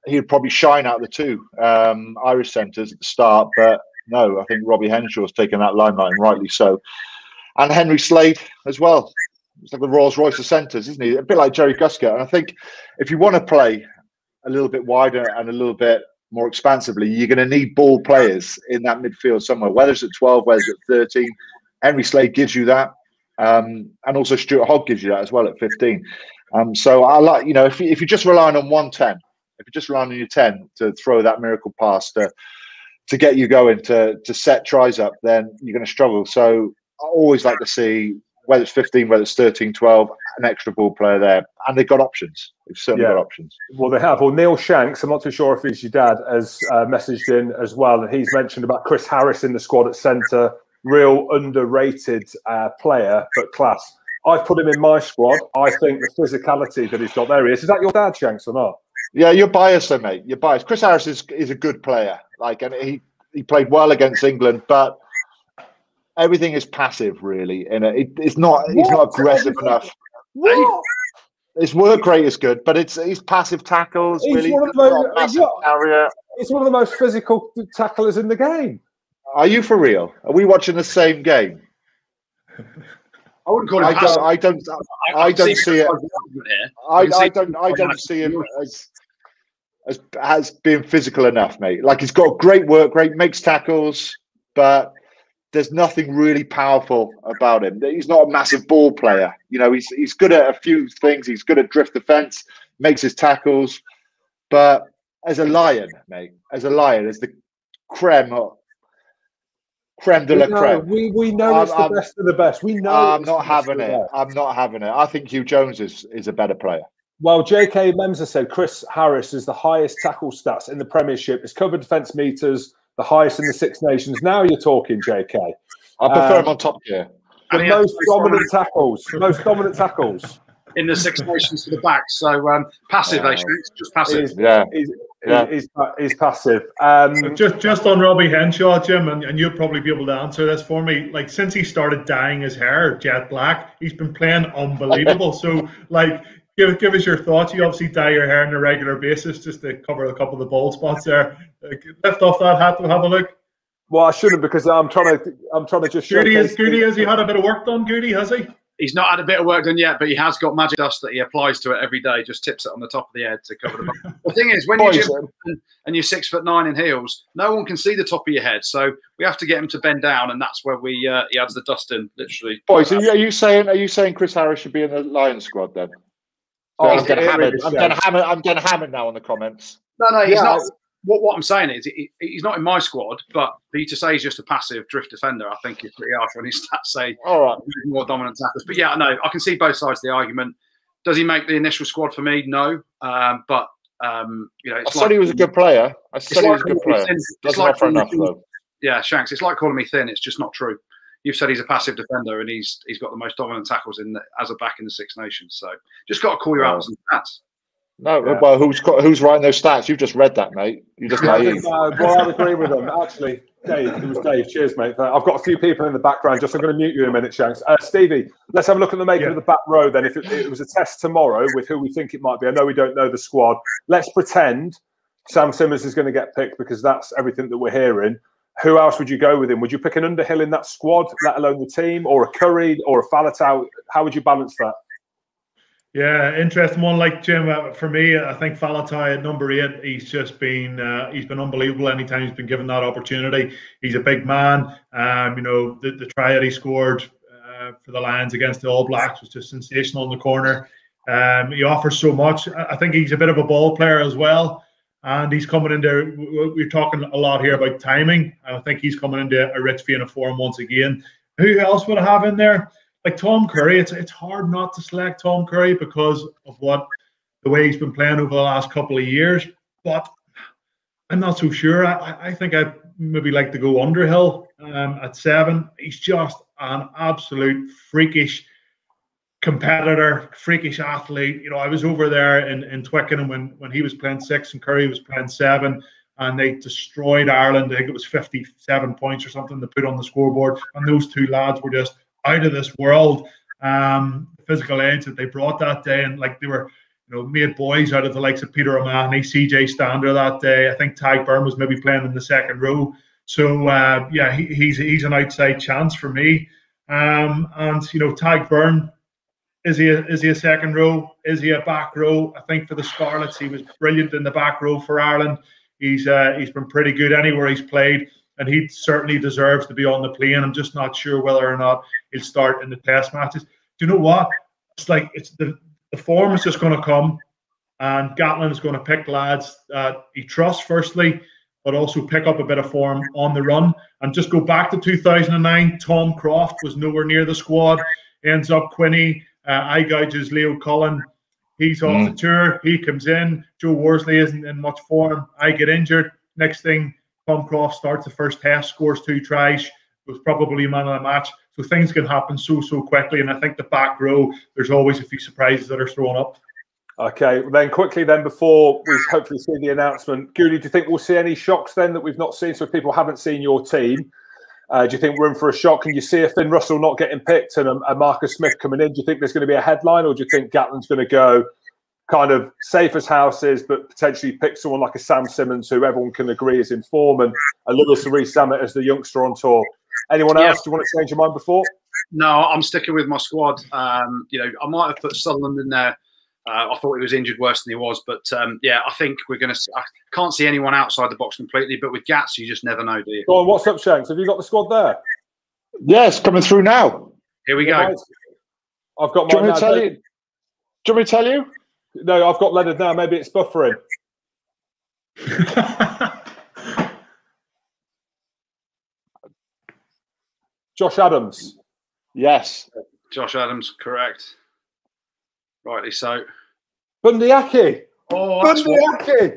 he'd probably shine out the two um, Irish centres at the start, but no, I think Robbie Henshaw's taken that limelight, and rightly so. And Henry Slade as well. It's like the Rolls Royce of centres, isn't he? A bit like Jerry Guscott. And I think if you want to play a little bit wider and a little bit more expansively, you're going to need ball players in that midfield somewhere, whether it's at 12, whether it's at 13. Henry Slade gives you that. Um, and also Stuart Hogg gives you that as well at 15. Um, so I like, you know, if, you, if you're just relying on 110, if you're just relying on your 10 to throw that miracle pass to, to get you going to, to set tries up, then you're going to struggle. So I always like to see whether it's 15, whether it's 13, 12, an extra ball player there. And they've got options. They've certainly yeah. got options. Well, they have. Well, Neil Shanks, I'm not too sure if he's your dad, has uh, messaged in as well. And he's mentioned about Chris Harris in the squad at centre, real underrated uh, player, but class. I've put him in my squad. I think the physicality that he's got there is. Is that your dad, Shanks, or not? Yeah, you're biased, though, mate. You're biased. Chris Harris is, is a good player. Like, and he, he played well against England, but everything is passive, really, and it, it's not he's not aggressive enough. What? His work rate is good, but it's he's passive tackles. He's really, one of the most, he's one of the most physical tacklers in the game. Are you for real? Are we watching the same game? I wouldn't call him. I don't. I don't. I, I don't see it. I, I don't. I don't see him as as as being physical enough, mate. Like he's got great work rate, makes tackles, but there's nothing really powerful about him. He's not a massive ball player. You know, he's he's good at a few things. He's good at drift defense, makes his tackles, but as a lion, mate, as a lion, as the creme creme de la we know, creme. We we know um, it's the um, best of the best. We know. I'm not having it. I'm not having it. I think Hugh Jones is is a better player. Well, J.K. Memza said Chris Harris is the highest tackle stats in the Premiership. His cover defence meters the highest in the Six Nations. Now you're talking, JK. I prefer um, him on top tier. The most dominant tackles. Most dominant tackles. In the Six Nations to the back. So um, passive, yeah. just passive. He's, yeah. He's, yeah. He's, he's passive. Um, just just on Robbie Henshaw, Jim, and, and you'll probably be able to answer this for me. Like since he started dyeing his hair jet black, he's been playing unbelievable. so like give give us your thoughts. You obviously dye your hair on a regular basis just to cover a couple of the bald spots there. Lift off that hat to have a look. Well, I shouldn't because I'm trying to. I'm trying to just. Goody, is, Goody has he had a bit of work done? Goody has he? He's not had a bit of work done yet, but he has got magic dust that he applies to it every day. Just tips it on the top of the head to cover the. the thing is, when you're and you're six foot nine in heels, no one can see the top of your head. So we have to get him to bend down, and that's where we uh, he adds the dust in, literally. Boys, are you, are you saying are you saying Chris Harris should be in the Lions squad then? Oh, I'm going to hammer. I'm going to hammer. I'm going to hammer now in the comments. No, no, he's yeah, not. What, what I'm saying is, he, he's not in my squad. But for you to say he's just a passive drift defender, I think is pretty harsh when his stats say all right more dominant tackles. But yeah, no, I can see both sides of the argument. Does he make the initial squad for me? No, um, but um, you know, I said he was a good player. I said he was a good player. Doesn't like offer enough though. Yeah, Shanks. It's like calling me thin. It's just not true you've said he's a passive defender and he's he's got the most dominant tackles in the, as a back in the Six Nations. So just got to call you out on some stats. No, yeah. well, who's who's writing those stats? You've just read that, mate. You just I think, uh, well, I agree with them. Actually, Dave, it was Dave. Cheers, mate. I've got a few people in the background. Just I'm going to mute you in a minute, Shanks. Uh, Stevie, let's have a look at the making yeah. of the back row. Then, if it, it, was a test tomorrow with who we think it might be, I know we don't know the squad. Let's pretend Sam Simmonds is going to get picked because that's everything that we're hearing who else would you go with him? Would you pick an Underhill in that squad, let alone the team, or a Curry or a Faletau? How would you balance that? Yeah, interesting one. Like Jim, uh, for me, I think Faletau at number eight, he's just been uh, he's been unbelievable. Anytime he's been given that opportunity, he's a big man. Um, you know, the, the try that he scored uh, for the Lions against the All Blacks was just sensational in the corner. Um, he offers so much. I think he's a bit of a ball player as well and he's coming into. We're talking a lot here about timing. I think he's coming into a rich vein of form once again. Who else would I have in there? Like Tom Curry. It's it's hard not to select Tom Curry because of what the way he's been playing over the last couple of years. But I'm not so sure. I, I think I'd maybe like to go Underhill um, at seven. He's just an absolute freakish competitor, freakish athlete. You know, I was over there in, in Twickenham when, when he was playing six and Curry was playing seven, and they destroyed Ireland. I think it was 57 points or something to put on the scoreboard. And those two lads were just out of this world. Um, physical edge that they brought that day, and like they were, you know, made boys out of the likes of Peter O'Mahony, CJ Stander that day. I think Tadhg Beirne was maybe playing in the second row. So uh, yeah, he, he's he's an outside chance for me. Um, and you know, Tadhg Beirne, is he a, is he a second row? Is he a back row? I think for the Scarlets, he was brilliant in the back row for Ireland. He's uh, he's been pretty good anywhere he's played, and he certainly deserves to be on the plane. I'm just not sure whether or not he'll start in the Test matches. Do you know what? It's like it's the the form is just going to come, and Gatland is going to pick lads that he trusts firstly, but also pick up a bit of form on the run. And just go back to 2009. Tom Croft was nowhere near the squad. Ends up Quinny. Uh, eye gouges Leo Cullen. He's off Mm. the tour. He comes in. Joe Worsley isn't in much form. I get injured. Next thing, Tom Croft starts the first test, scores two tries, was probably a man of the match. So things can happen so so quickly. And I think the back row, there's always a few surprises that are thrown up. Okay, then quickly then before we hopefully see the announcement, Goody, do you think we'll see any shocks then that we've not seen? So if people haven't seen your team, uh, do you think we're in for a shock? Can you see a Finn Russell not getting picked and a, a Marcus Smith coming in? Do you think there's going to be a headline, or do you think Gatland's going to go kind of safe as houses, but potentially pick someone like a Sam Simmonds, who everyone can agree is in form, and a little Cerise Samet as the youngster on tour? Anyone Yeah. else? Do you want to change your mind before? No, I'm sticking with my squad. Um, you know, I might have put Sutherland in there. Uh, I thought he was injured worse than he was, but um, yeah, I think we're going to. I can't see anyone outside the box completely, but with Gats, you just never know, do you? Go on, what's up, Shanks? Have you got the squad there? Yes, coming through now. Here we go. I've got Do you mine want me now. to tell you? Do you want me to tell you? No, I've got Leonard now. Maybe it's buffering. Josh Adams. Yes. Josh Adams, correct. Rightly so. Bundee Aki. Oh, that's what, Bundee Aki.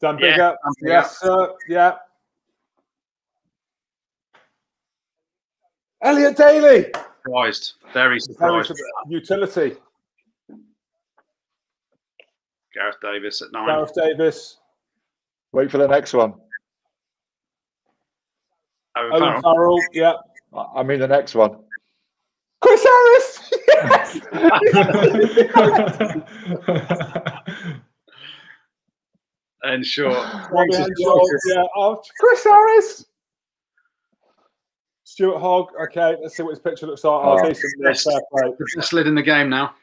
Dan Yeah, Biggar. Dan Yes, sir. Yeah. Elliot Daly. surprised. Very Very surprised. Utility. Gareth Davies at nine. Gareth Davies. Wait for the next one. Owen Owen Farrell. Farrell. Yeah. I I mean the next one. Chris Harris. Yes. And short. Robbie Henshaw, yeah. Oh, Chris Harris. Stuart Hogg. Okay, let's see what his picture looks like. Oh, Oh. decent. Yeah, Yes. fair play. The best lid in the game now.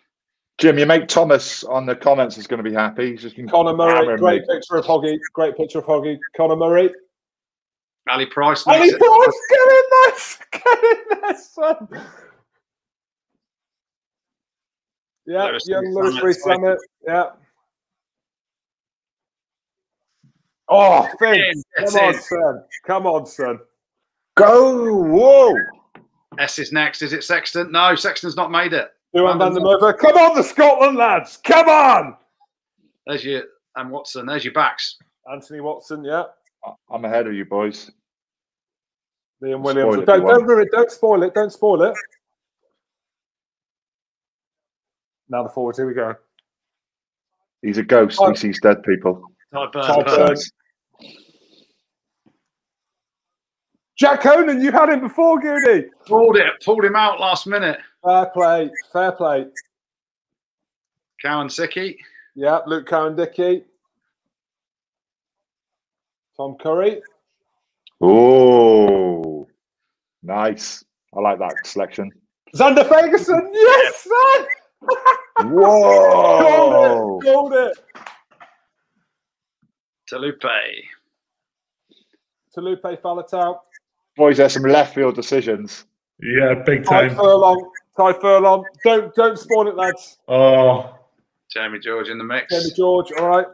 Jim, your mate Thomas on the comments is going to be happy. He's just Conor Murray. Great me. picture of Hoggy. Great picture of Hoggy. Conor Murray. Ali Price. Ali it- Price. Get in there. Get in there, son. Yeah, young Rees Lewis Summit, Summit. Yeah. Oh, Finn. In, Come that's on, in. son. Come on, son. Go! Whoa! S is next. Is it Sexton? No, Sexton's not made it. Duan van der Merwe. Come on, the Scotland lads. Come on. There's your and Watson. There's your backs. Anthony Watson, yeah. I'm ahead of you, boys. Liam Williams. it if Don't, you don't ruin it. Don't spoil it. Don't spoil it. Now the forwards. Here we go. He's a ghost. Oh. He sees dead people. Tadhg Beirne. Tadhg Beirne. Burn. Jack Conan, you've had him before, Goody. Pulled it. Pulled him out last minute. Fair play. Fair play. Cowan-Dickie. Yeah, Luke Cowan-Dickie. Tom Curry. Oh, nice. I like that selection. Zander Fagerson. Yes, son. Whoa! Called it. Called it. Taulupe. Taulupe Faletau. Boys, there's some left field decisions. yeah, big Ty time. Furlong. Tadhg Furlong. Don't don't spoil it, lads. Oh, Jamie George in the mix. Jamie George. All right.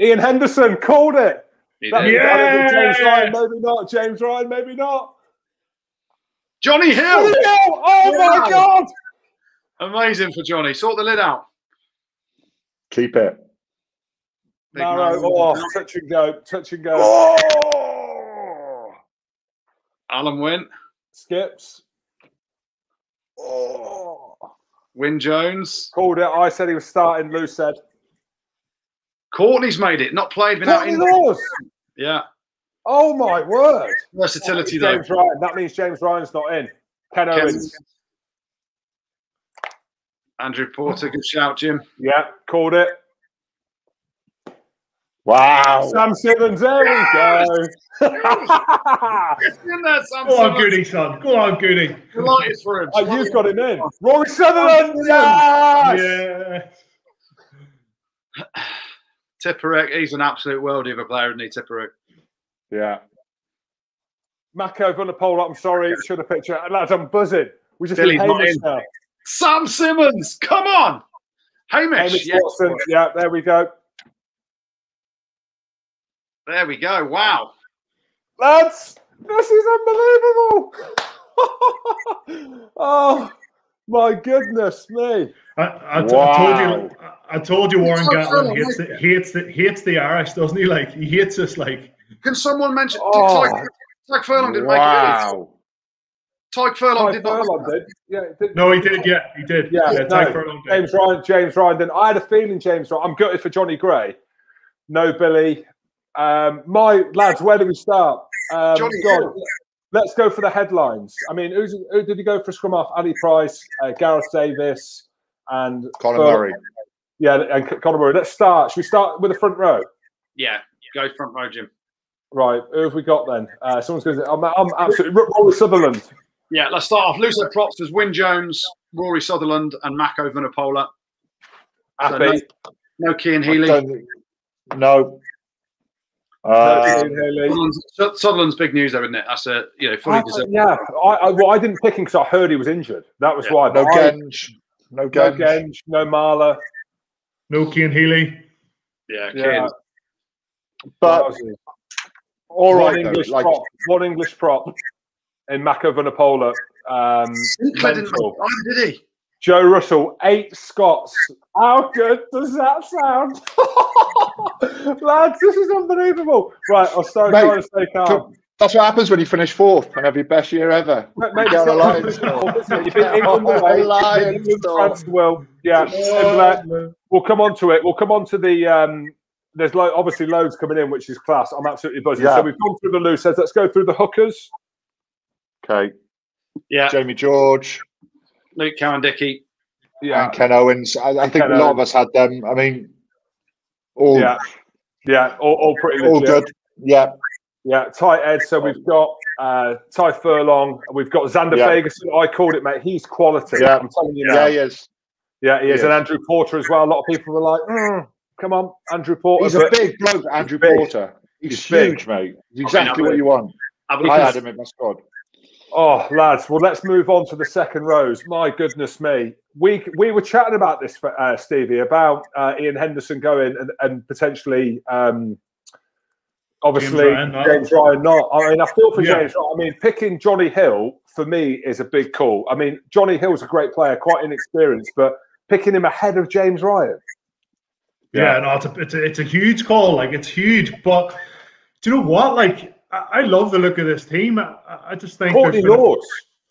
Iain Henderson called it. He did. was James Ryan, maybe not. James Ryan, maybe not. Jonny Hill. Oh, oh my God! Amazing for Johnny. Sort the lid out. Keep it. Big Narrow. man. Oh, touch and go. Touch and go. Oh! Alun Wyn. Skips. Oh! Wyn Jones. Called it. I said he was starting. Lou said. Courtney's made it. Not played. Been out Courtney injured. Lawes. Yeah. Oh my word! Versatility though. James Ryan. That means James Ryan's not in. Ken Owens. Andrew Porter, good shout, Jim. Yeah, called it. Wow. Sam Simmonds. There we go. Get in there, Sam Go on, Simmonds. Goody, son. Go on, Goody. Delighted for him. oh, you've got him in. Rory Sutherland. Yes. Yeah. Tipuric, he's an absolute worldie of a player, isn't he, Tipuric? Yeah. Mako Vunapol. I'm sorry. Should have picture. Lads, I'm buzzing. We just Billy's not Hamish in. now. Sam Simmonds, come on. Hamish, Hamish yes. Watson. Yeah, there we go. There we go. Wow. Lads, this is unbelievable. oh my goodness me. I, I, I told Wow. you, I, I told you, Warren so Gatland cool, hates the, hates the hates the Irish, doesn't he? Like he hates us. Like Can someone mention Oh. Tadhg, Tadhg Furlong didn't make it. Wow. Tadhg Furlong Ty did not. Furlong did. Yeah, did. no, he did. Yeah, he did. Yeah, yeah no, Tadhg Furlong did. James Ryan, James Ryan. Then I had a feeling James Ryan. I'm gutted for Jonny Gray. No Billy. Um, my lads, where do we start? Um, Jonny God, Hill. Let's go for the headlines. I mean, who's, who did he go for scrum off? Ali Price, uh, Gareth Davies, and Conor Furlong. Murray. Yeah, and C- Conor Murray. Let's start. Should we start with the front row? Yeah, go front row, Jim. Right. Who have we got then? Uh, someone's going to. I'm, I'm absolutely. Rory Sutherland. Yeah, let's start off. Loose props. There's Wyn Jones, Rory Sutherland, and Mako Vunipola. Happy. No Cian I Healy. No. No, Uh, Sutherland's, Sutherland's big news, though, isn't it? That's a you know fully I- deserved. yeah, I, I, well, I didn't pick him because I heard he was injured. That was Yeah. why. no but I- Genge. No no Genge. Genge, no Marler. No Cian Healy. Yeah, Yeah. Cian. But all one right, though, English like prop. One English prop in Mako Vunipola. Um, Sinclair didn't make mental. it either, did he? Joe Russell, eight Scots. How good does that sound? Lads, this is unbelievable. Right, I'll start Mate, trying to stay calm. that's what happens when you finish fourth and have your best year ever. Mate, mate, Get it's on the Lions unbelievable, store. is it? You've been England away, the you've been Lions England, store. France, well, yeah. England, we'll come on to it. We'll come on to the. Um, there's lo- obviously loads coming in, which is class. I'm absolutely buzzing. Yeah. So we've gone through the loose ends. Let's go through the hookers. Okay. Yeah, Jamie George Luke Cowan-Dickie. Yeah, and Ken Owens. I, I think Ken a lot of us had them. I mean, all yeah, yeah. All, all pretty all legit. good. Yeah. Yeah, tight Ed. So we've got uh, Tadhg Furlong. We've got Zander Yeah. Fagerson. I called it, mate. He's quality. Yeah. I'm telling you now. Yeah, he is. Yeah, he is. He And is. Andrew Porter as well. A lot of people were like, "Mm, "Come on, Andrew Porter." He's a big bloke, Andrew big. Porter. He's, He's big. huge, mate. He's exactly big. what you want. Have a I look at had him in my squad. Oh, lads. Well, let's move on to the second rows. My goodness me. We we were chatting about this, uh, Stevie, about uh, Iain Henderson going and, and potentially, um, obviously, James James Ryan Ryan, not. not. I mean, I feel for Yeah. James Ryan. I mean, picking Jonny Hill for me is a big call. I mean, Jonny Hill's a great player, quite inexperienced, but picking him ahead of James Ryan. Yeah, no, it's a, it's a it's a huge call. Like it's huge, but do you know what? Like I, I love the look of this team. I, I just think Courtney there's been Lords.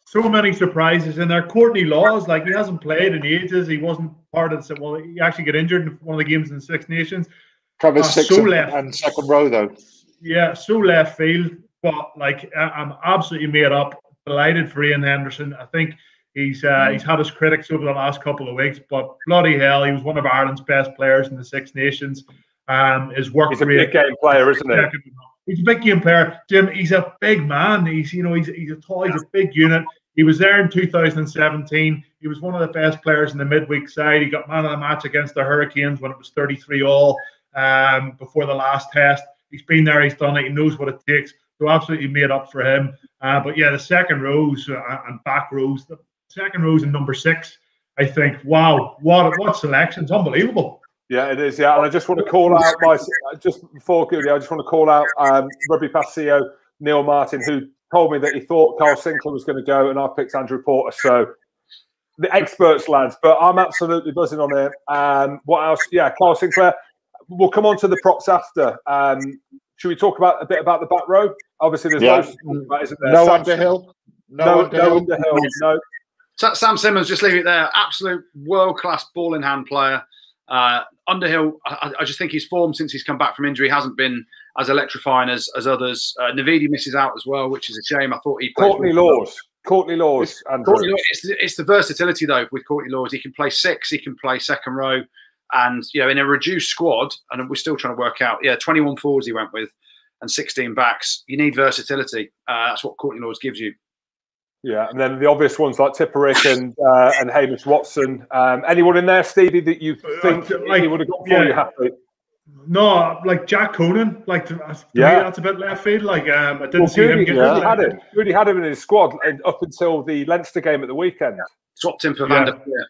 So many surprises in there. Courtney Lawes, like he hasn't played in ages. He wasn't part of the. Well, he actually got injured in one of the games in the Six Nations. Covers Ah, six so and, left. and second row though. Yeah, so left field, but like I- I'm absolutely made up. Delighted for Iain Henderson. I think he's uh, he's had his critics over the last couple of weeks, but bloody hell, he was one of Ireland's best players in the Six Nations. Um, his work He's a big game player, isn't he? He's a big game player, Jim. He's a big man. He's you know he's he's a tall, he's a big unit. He was there in 2017. He was one of the best players in the midweek side. He got man of the match against the Hurricanes when it was 33 all um, before the last test. He's been there. He's done it. He knows what it takes. So absolutely made up for him. Uh, but yeah, the second rows uh, and back rows, the second rows and number six. I think, wow, what what selections, unbelievable. Yeah, it is. Yeah, and I just want to call out my just before Goody, I just want to call out um, Rugby Pass CEO Neil Martin, who told me that he thought Kyle Sinclair was going to go, and I picked Andrew Porter. So the experts, lads, but I'm absolutely buzzing on it. Um, what else? Yeah, Kyle Sinclair. We'll come on to the props after. Um, should we talk about a bit about the back row? Obviously, there's Yeah. loads to about, isn't there? No Sam- Underhill. No, no, Underhill. no Underhill, no. Sam Simmonds, just leave it there. Absolute world class ball in hand player. Uh, Underhill, I, I just think his form since he's come back from injury hasn't been as electrifying as, as others. Uh, Navidi misses out as well, which is a shame. I thought he Courtney Lawes. Courtney Lawes. And Courtney Lawes, it's, the, it's the versatility though with Courtney Lawes. He can play six, he can play second row, and you know in a reduced squad, and we're still trying to work out. Yeah, 21 forwards he went with, and 16 backs. You need versatility. Uh, that's what Courtney Lawes gives you. Yeah, and then the obvious ones like Tipuric and uh, and Hamish Watson. Um, anyone in there, Stevie, that you think Uh, like, he would have got for yeah. you happy? No, like Jack Conan, like to, to Yeah. me, that's a bit left field. Like um, I didn't Well, see him Goody, get Goody yeah. had him. Goody had him in his squad and up until the Leinster game at the weekend. Swapped him for Yeah. Van der Flier.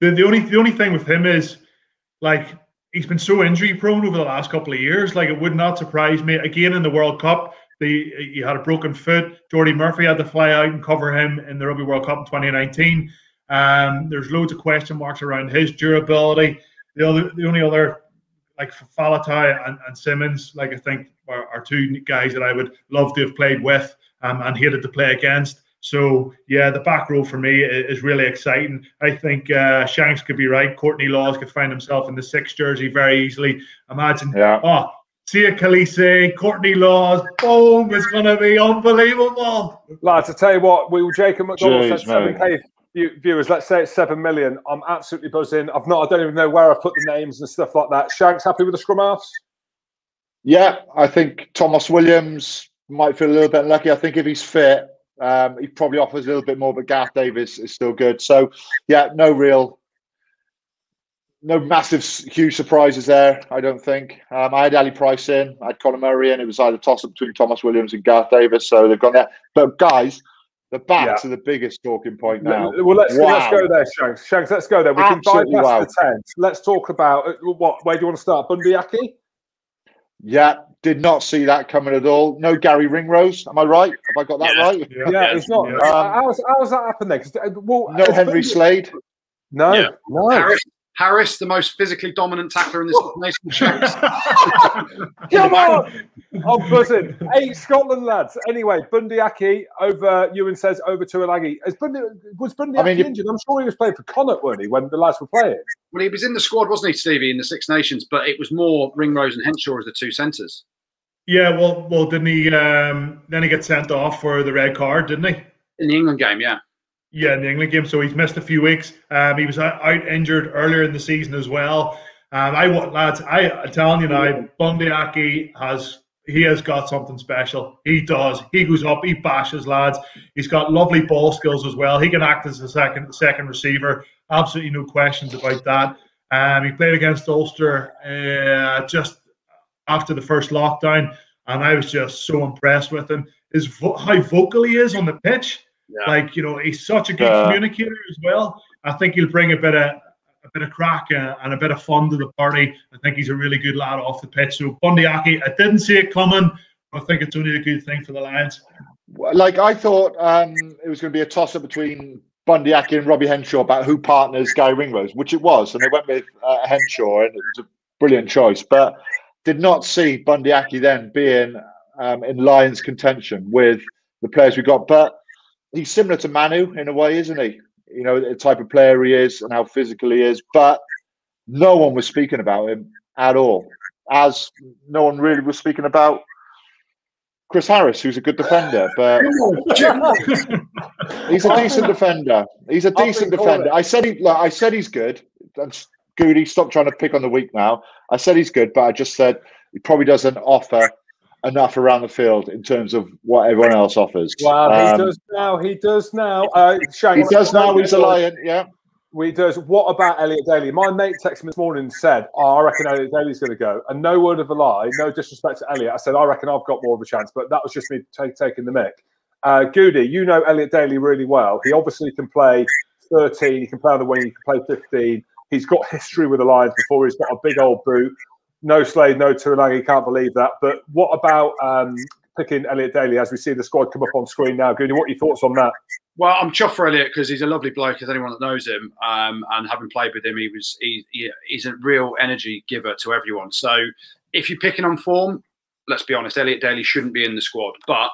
The, the only the only thing with him is like he's been so injury prone over the last couple of years. Like it would not surprise me again in the World Cup. The he had a broken foot. Jordi Murphy had to fly out and cover him in the Rugby World Cup in 2019. Um, there's loads of question marks around his durability. The other the only other like Faletau and, and Simmonds, like I think are, are two guys that I would love to have played with um, and hated to play against. So yeah, the back row for me i- is really exciting. I think uh, Shanks could be right. Courtney Lawes could find himself in the six jersey very easily. Imagine, Yeah. oh, Siya Kolisi, Courtney Lawes, boom! It's going to be unbelievable. Lads, I tell you what, we Jacob McDonald Jeez, said seven k view- viewers. Let's say it's seven million. I'm absolutely buzzing. I've not. I don't even know where I've put the names and stuff like that. Shanks happy with the scrum halves? Yeah, I think Tomos Williams might feel a little bit lucky. I think if he's fit, um, he probably offers a little bit more, but Gareth Davies is still good. So, yeah, no real, no massive, huge surprises there. I don't think. Um, I had Ali Price in, I had Conor Murray in. It was either toss up between Tomos Williams and Gareth Davies, so they've gone there. But guys, the backs are the biggest talking point now. Well, let's let's go there, Shanks. Shanks, let's go there. We Absolutely can bypass wow. the tens. Let's talk about uh, what. Where do you want to start? Bundee Aki. Yeah, did not see that coming at all. No Garry Ringrose. Am I right? Have I got that Yeah. right? Yeah, Yeah, it's not. yeah. uh, how's how's that happened then? 'Cause, uh, well, No Henry Bundy- Slade. No, Yeah. no. Harris, Harris, the most physically dominant tackler in this nation. Shanks. Come on! I'm buzzing. Eight Scotland lads. Anyway, Bundee Aki over. Ewan says over to Alagi. Is Bundy, was Bundee Aki I mean, injured? I'm sure he was playing for Connacht, weren't he, when the lads were playing? Well, he was in the squad, wasn't he, Stevie, in the Six Nations? But it was more Ringrose and Henshaw as the two centres. Yeah, well, well, didn't he? Um, then he get sent off for the red card, didn't he? In the England game, yeah. Yeah, in the England game. So he's missed a few weeks. Um, he was out, injured earlier in the season as well. Um, I want lads. I, I'm telling you now, Bundee Aki has he has got something special. He does. He goes up. He bashes lads. He's got lovely ball skills as well. He can act as a second second receiver. Absolutely no questions about that. Um, he played against Ulster uh, just after the first lockdown, and I was just so impressed with him. His vo- how vocal he is on the pitch. Yeah. Like you know, he's such a good Yeah. communicator as well. I think he'll bring a bit of a bit of crack uh, and a bit of fun to the party. I think he's a really good lad off the pitch. So Bundee Aki, I didn't see it coming. but I think it's only a good thing for the Lions. Like I thought, um, it was going to be a toss up between Bundee Aki and Robbie Henshaw about who partners Guy Ringrose, which it was, and they went with uh, Henshaw, and it was a brilliant choice. But did not see Bundee Aki then being um, in Lions contention with the players we got. But he's similar to Manu in a way, isn't he? You know, the type of player he is and how physical he is. But no one was speaking about him at all, as no one really was speaking about Chris Harris, who's a good defender, but he's a decent defender. He's a decent defender. I said he, like, I said he's good. That's Goody. Stop trying to pick on the weak now. I said he's good, but I just said he probably doesn't offer enough around the field in terms of what everyone else offers. Well, he Um, does now. He does now. Uh, He does now. He's a lion. Yeah. We does. What about Elliot Daly? My mate texted me this morning and said, oh, "I reckon Elliot Daly's going to go." And no word of a lie, no disrespect to Elliot. I said, "I reckon I've got more of a chance," but that was just me take, taking the mick. Uh, Goody, you know Elliot Daly really well. He obviously can play 13. He can play on the wing. He can play 15. He's got history with the Lions before. He's got a big old boot. No Slade, no Tuilagi. Can't believe that. But what about um, picking Elliot Daly as we see the squad come up on screen now? Goody, what are your thoughts on that? Well, I'm chuffed for Elliot because he's a lovely bloke, as anyone that knows him. Um, and having played with him, he was he, he, he's a real energy giver to everyone. So if you're picking on form, let's be honest, Elliot Daly shouldn't be in the squad. But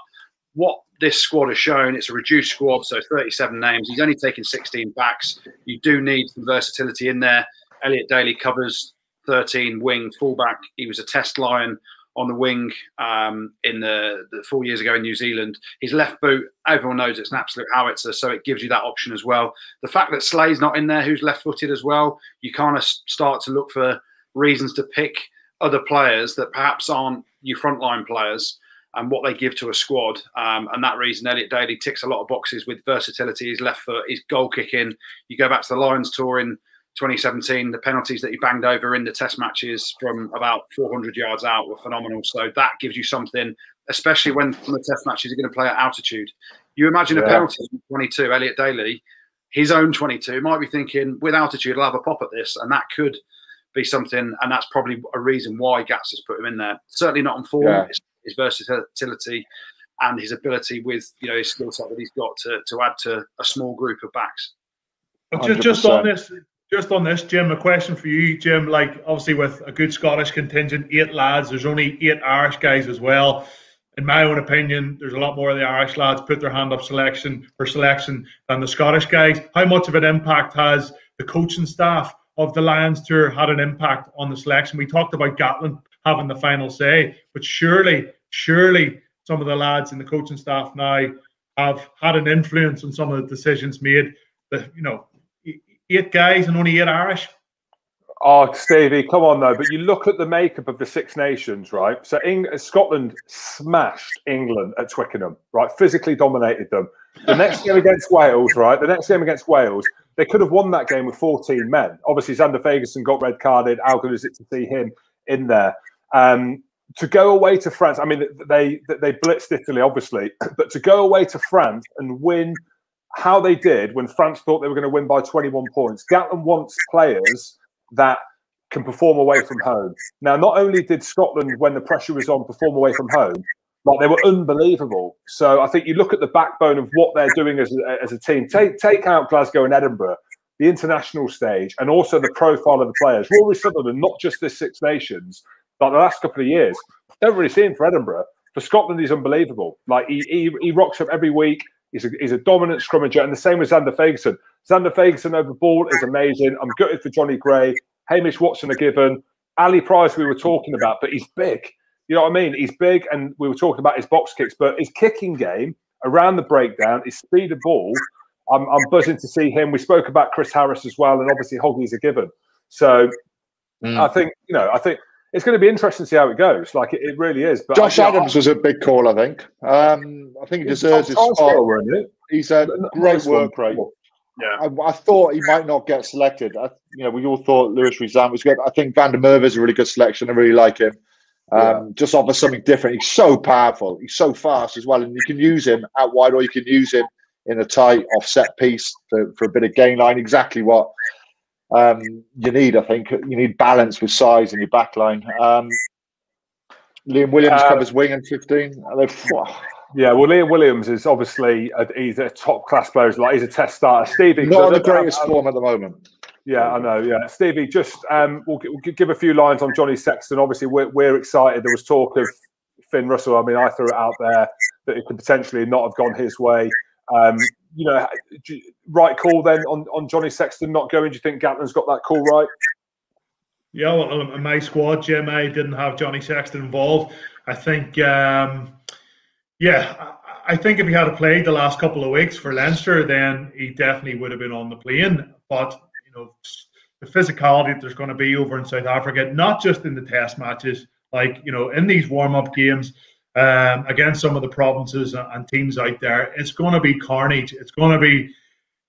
what this squad has shown, it's a reduced squad, so 37 names. He's only taken 16 backs. You do need some versatility in there. Elliot Daly covers 13 wing fullback. He was a test lion on the wing um, in the, the, four years ago in New Zealand. His left boot, everyone knows it's an absolute howitzer, so it gives you that option as well. The fact that Slay's not in there, who's left-footed as well, you kind of start to look for reasons to pick other players that perhaps aren't your frontline players and what they give to a squad. Um, and that reason, Elliot Daly ticks a lot of boxes with versatility, his left foot, his goal kicking. You go back to the Lions tour in 2017, the penalties that he banged over in the test matches from about 400 yards out were phenomenal. So that gives you something, especially when the test matches are going to play at altitude. You imagine yeah. a penalty 22, Elliot Daly, his own 22, might be thinking with altitude, I'll have a pop at this. And that could be something, and that's probably a reason why Gats has put him in there. Certainly not on form. Yeah. His, his versatility and his ability with you know his skill set that he's got to, to add to a small group of backs. Just, just on this, just on this, Jim, a question for you, Jim. Like obviously with a good Scottish contingent, eight lads. There's only eight Irish guys as well. In my own opinion, there's a lot more of the Irish lads put their hand up selection for selection than the Scottish guys. How much of an impact has the coaching staff of the Lions tour had an impact on the selection. We talked about Gatland having the final say, but surely, surely some of the lads in the coaching staff now have had an influence on some of the decisions made. The you know, eight guys and only eight Irish. Oh, Stevie, come on though. But you look at the makeup of the Six Nations, right? So Eng- Scotland smashed England at Twickenham, right? Physically dominated them. The next game against Wales, right? The next game against Wales, they could have won that game with 14 men. Obviously, Zander Fagerson got red carded. How good is it to see him in there? Um, to go away to France, I mean, they they blitzed Italy, obviously, but to go away to France and win how they did when France thought they were going to win by 21 points. Gatland wants players that can perform away from home. Now, not only did Scotland, when the pressure was on, perform away from home, like they were unbelievable. So I think you look at the backbone of what they're doing as a, as a team. Take take out Glasgow and Edinburgh, the international stage, and also the profile of the players. Rory Sutherland, not just this Six Nations, but the last couple of years, don't really see him for Edinburgh. For Scotland, he's unbelievable. Like he he, he rocks up every week. He's a, he's a dominant scrummager, and the same with Zander Fagerson. Zander Fagerson over ball is amazing. I'm gutted for Johnny Gray. Hamish Watson a given. Ali Price, we were talking about, but he's big. You know what I mean? He's big, and we were talking about his box kicks, but his kicking game around the breakdown, his speed of ball. I'm, I'm buzzing to see him. We spoke about Chris Harris as well, and obviously Hoggy's a given. So mm. I think you know, I think it's going to be interesting to see how it goes. Like it, it really is. But Josh I, Adams I, was a big call, I think. Um, I think he deserves his spot. He's a great work rate. Yeah, I, I, thought he might not get selected. I, you know, we all thought Louis Rees-Zamm was good. I think Van der Merwe is a really good selection. I really like him. Um, yeah. Just offers something different. He's so powerful. He's so fast as well, and you can use him out wide, or you can use him in a tight offset piece for, for a bit of gain line. Exactly what um, you need, I think. You need balance with size in your back line. Um, Liam Williams uh, covers wing and 15. Yeah, well, Liam Williams is obviously a, he's a top class player. Like he's a test starter. Stevie, not the greatest form at the moment. Yeah, I know. Yeah, Stevie, just um, we'll, we'll, give a few lines on Johnny Sexton. Obviously, we're, we're excited. There was talk of Finn Russell. I mean, I threw it out there that it could potentially not have gone his way. Um, you know, right call then on, on Johnny Sexton not going. Do you think Gatland's got that call right? Yeah, well, my squad, GMA didn't have Johnny Sexton involved. I think, um, yeah, I think if he had played the last couple of weeks for Leinster, then he definitely would have been on the plane. But you know the physicality that there's going to be over in South Africa, not just in the test matches, like you know in these warm up games um, against some of the provinces and teams out there, it's going to be carnage. It's going to be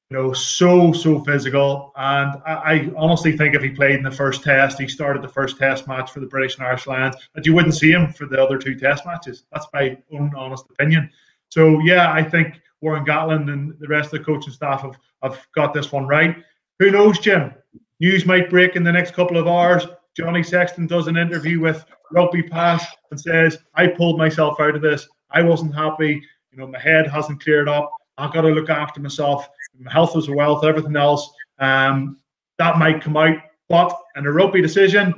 you know so so physical. And I, I, honestly think if he played in the first test, he started the first test match for the British and Irish Lions, that you wouldn't see him for the other two test matches. That's my own honest opinion. So yeah, I think Warren Gatland and the rest of the coaching staff have, have got this one right. Who knows, Jim? News might break in the next couple of hours. Johnny Sexton does an interview with Rugby Pass and says, I pulled myself out of this. I wasn't happy. You know, my head hasn't cleared up. I've got to look after myself. My health is wealth, everything else. Um, that might come out. But in a rugby decision,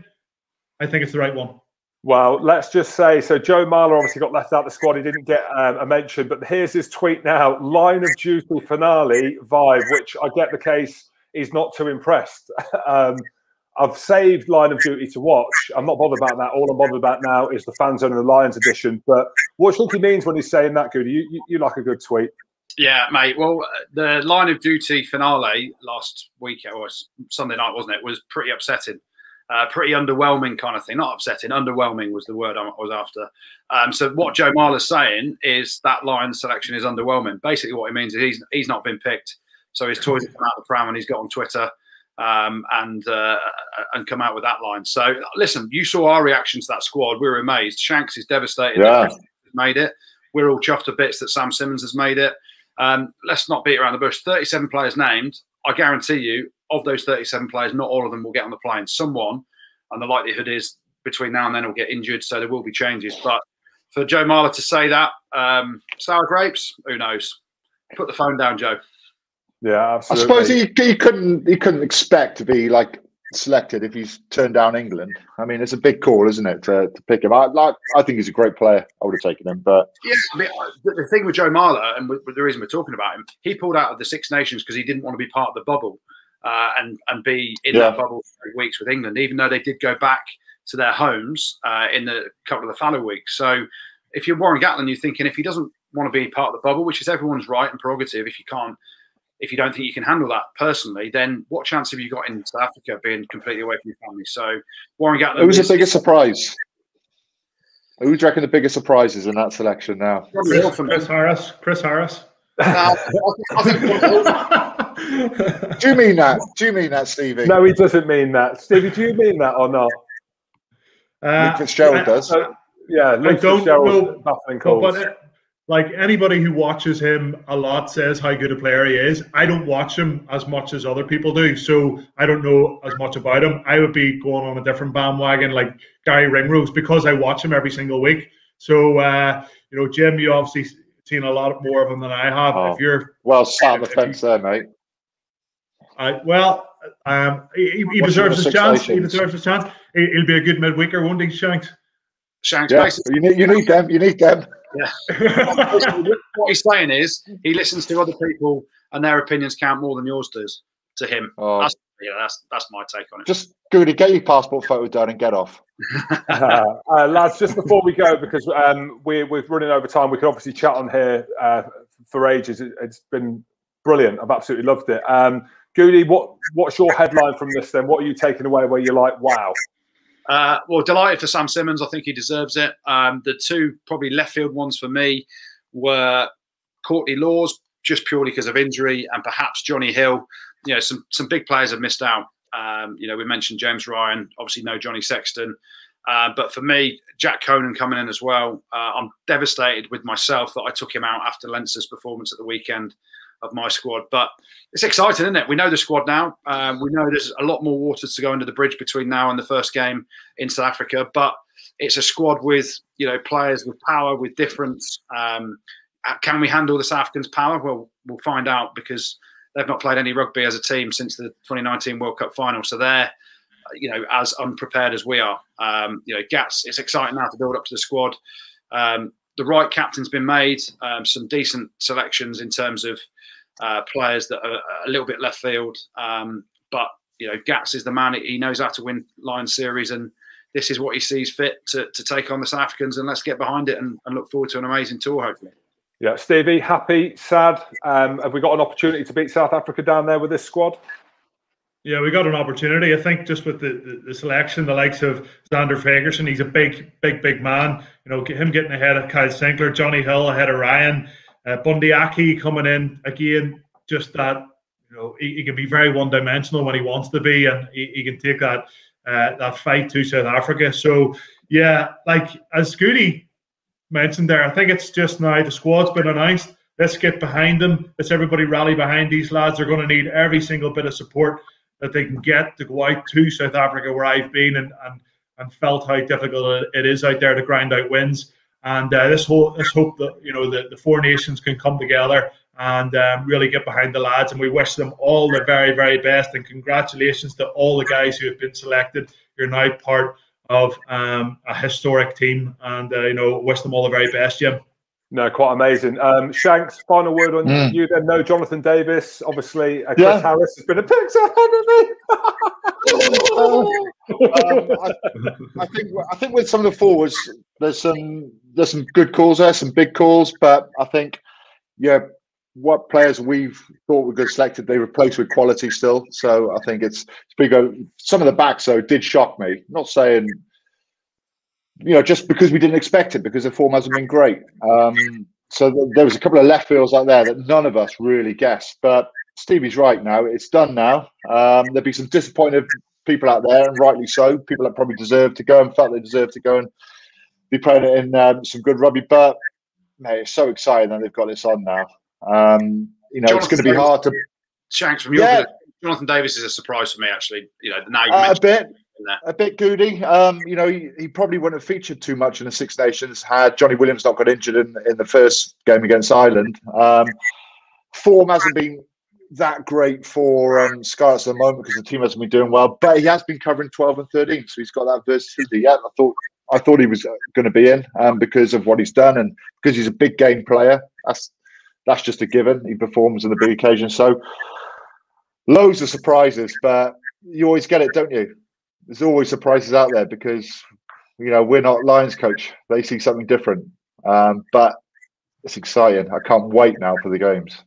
I think it's the right one. Well, let's just say so. Joe Marler obviously got left out of the squad. He didn't get um, a mention, but here's his tweet now: "Line of duty finale vibe," which I get the case he's not too impressed. um, I've saved Line of Duty to watch. I'm not bothered about that. All I'm bothered about now is the Fan Zone and the Lions edition. But what do you means when he's saying that, Goody? You, you, you like a good tweet. Yeah, mate. Well, the Line of Duty finale last week, or Sunday night, wasn't it? Was pretty upsetting. Uh, pretty underwhelming kind of thing. Not upsetting, underwhelming was the word I was after. Um, so what Joe Marler's saying is that line selection is underwhelming. Basically, what he means is he's he's not been picked, so his toys have come out of the pram and he's got on Twitter um, and uh, and come out with that line. So listen, you saw our reaction to that squad. We were amazed. Shanks is devastated. Yeah. Made it. We're all chuffed to bits that Sam Simmons has made it. Um, let's not beat around the bush. 37 players named. I guarantee you, of those 37 players, not all of them will get on the plane. Someone, and the likelihood is between now and then, will get injured. So there will be changes. But for Joe Marler to say that, um, sour grapes, who knows? Put the phone down, Joe. Yeah, absolutely. I suppose he, he couldn't he couldn't expect to be like selected if he's turned down England. I mean, it's a big call, isn't it, to, to pick him? I like. I think he's a great player. I would have taken him, but Yeah, I mean, the, the thing with Joe Marler, and with, with the reason we're talking about him, he pulled out of the Six Nations because he didn't want to be part of the bubble uh, and and be in Yeah. that bubble for three weeks with England, even though they did go back to their homes uh, in the couple of the fallow weeks. So, if you're Warren Gatland, you're thinking if he doesn't want to be part of the bubble, which is everyone's right and prerogative, if you can't. If you don't think you can handle that personally, then what chance have you got in South Africa being completely away from your family? So Warren Gatland who was the biggest surprise? Who do you reckon the biggest surprises in that selection now? Probably Chris. Chris Harris. Chris Harris. Now, I think, Do you mean that? Do you mean that, Stevie? No, he doesn't mean that. Stevie, do you mean that or not? Uh, Luke Fitzgerald I- does. So, yeah, Luke don't Fitzgerald's know, baffling But, calls. but uh, like anybody who watches him a lot says how good a player he is. I don't watch him as much as other people do, so I don't know as much about him. I would be going on a different bandwagon like Garry Ringrose because I watch him every single week. So uh, you know, Jim, you obviously seen a lot more of him than I have. Oh. If you're, Well, sat on the fence there, mate. I well, um, he, he deserves his chance. He deserves his chance. He, he'll be a good midweeker, won't he, Shanks? Shanks Yeah, you need, you need them. You need them. what he's saying is he listens to other people and their opinions count more than yours does to him. Oh, That's yeah, that's that's my take on it. just Goody, get your passport photo done and get off. uh, uh, lads, just before we go, because um, we're, we're running over time, we could obviously chat on here uh, for ages. It, has been brilliant. I've absolutely loved it. Um, Goody, what what's your headline from this then? What are you taking away where you're like, wow? Uh, well, delighted for Sam Simmonds. I think he deserves it. Um, the two probably left field ones for me were Courtney Lawes, just purely because of injury, and perhaps Jonny Hill. You know, some some big players have missed out. Um, you know, we mentioned James Ryan, obviously no Johnny Sexton. Uh, but for me, Jack Conan coming in as well. Uh, I'm devastated with myself that I took him out after Leinster's performance at the weekend of my squad. But it's exciting, isn't it? We know the squad now. Um, we know there's a lot more waters to go under the bridge between now and the first game in South Africa. But it's a squad with you know players with power, with difference. Um, uh, can we handle the South Africans' power? Well, we'll find out because they've not played any rugby as a team since the 2019 World Cup final. So they're uh, you know as unprepared as we are. Um, you know, Gats. It's exciting now to build up to the squad. Um, the right captain's been made. Um, some decent selections in terms of uh, players that are a little bit left field. Um, but you know, Gats is the man. He knows how to win Lions series, and this is what he sees fit to, to take on the South Africans. And let's get behind it and, and look forward to an amazing tour, hopefully. Yeah, Stevie, happy, sad. Um, have we got an opportunity to beat South Africa down there with this squad? Yeah, we got an opportunity. I think just with the, the, the selection, the likes of Zander Fagerson, he's a big, big, big man. You know, him getting ahead of Kyle Sinclair, Jonny Hill ahead of Ryan, uh, Bundee Aki coming in again. Just that, you know, he, he can be very one-dimensional when he wants to be, and he, he can take that uh, that fight to South Africa. So yeah, like as Goody mentioned there, I think it's just now the squad's been announced. Let's get behind them. Let's everybody rally behind these lads. They're going to need every single bit of support that they can get to go out to South Africa, where I've been and and, and felt how difficult it is out there to grind out wins. And uh, this whole let's hope that you know the, the four nations can come together and um, really get behind the lads. And we wish them all the very very best. And congratulations to all the guys who have been selected. You're now part of um, a historic team, and uh, you know wish them all the very best, Jim. No, quite amazing. Um, Shanks, final word on Mm. you then. No, Jonathan Davies. Obviously, uh, Chris Yeah. Harris has been a picture, hasn't he? um, I, I think I think with some of the forwards, there's some there's some good calls there, some big calls, but I think yeah, what players we've thought were good selected, they replaced with quality still. So I think it's it's big. Some of the backs though did shock me. Not saying you know just because we didn't expect it because the form hasn't been great. Um, so there was a couple of left fields out there that none of us really guessed, but Stevie's right now. It's done now. Um, there'll be some disappointed people out there, and rightly so. People that probably deserve to go and felt they deserve to go and be playing it in um, some good rugby. But mate, it's so exciting that they've got this on now. Um, you know, Jonathan it's going to be hard to. Shanks from your yeah. Jonathan Davies is a surprise for me, actually. You know, now you uh, a bit. A bit goody. Um, you know, he, he, probably wouldn't have featured too much in the Six Nations had Johnny Williams not got injured in, in the first game against Ireland. Um, form hasn't been that great for um, Scarlets at the moment because the team hasn't been doing well, but he has been covering 12 and 13, so he's got that versatility. Yeah, I thought I thought he was going to be in um, because of what he's done and because he's a big game player. That's that's just a given. He performs on the big occasion. So loads of surprises, but you always get it, don't you? There's always surprises out there because you know we're not Lions coach. They see something different, um, but it's exciting. I can't wait now for the games.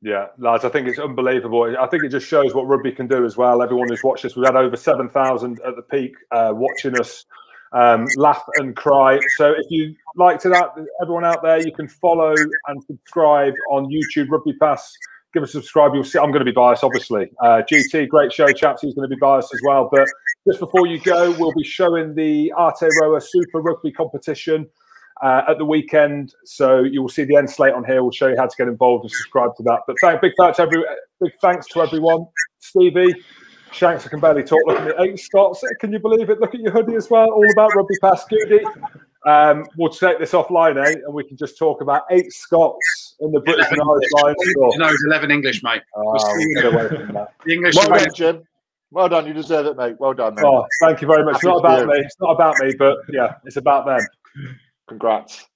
Yeah, lads, I think it's unbelievable. I think it just shows what rugby can do as well. Everyone who's watched this, we've had over 7,000 at the peak uh, watching us um, laugh and cry. So if you like to that, everyone out there, you can follow and subscribe on YouTube Rugby Pass. Give us a subscribe. You'll see. I'm going to be biased, obviously. Uh, GT, great show. Chaps, he's going to be biased as well. But just before you go, we'll be showing the Aotearoa Super Rugby competition uh, at the weekend. So you will see the end slate on here. We'll show you how to get involved and subscribe to that. But thank, big thanks every, big thanks to everyone. Stevie, Shanks, I can barely talk. Look at me, eight Scots. Can you believe it? Look at your hoodie as well. All about rugby pass, Goody. Um, we'll take this offline, eh? And we can just talk about eight Scots in the British and Irish Lions No, it's 11 English, mate. Oh, the English well done, Jim. Well done. You deserve it, mate. Well done, mate. Oh, thank you very much. It's not about me. It's not about me, but yeah, it's about them. Congrats.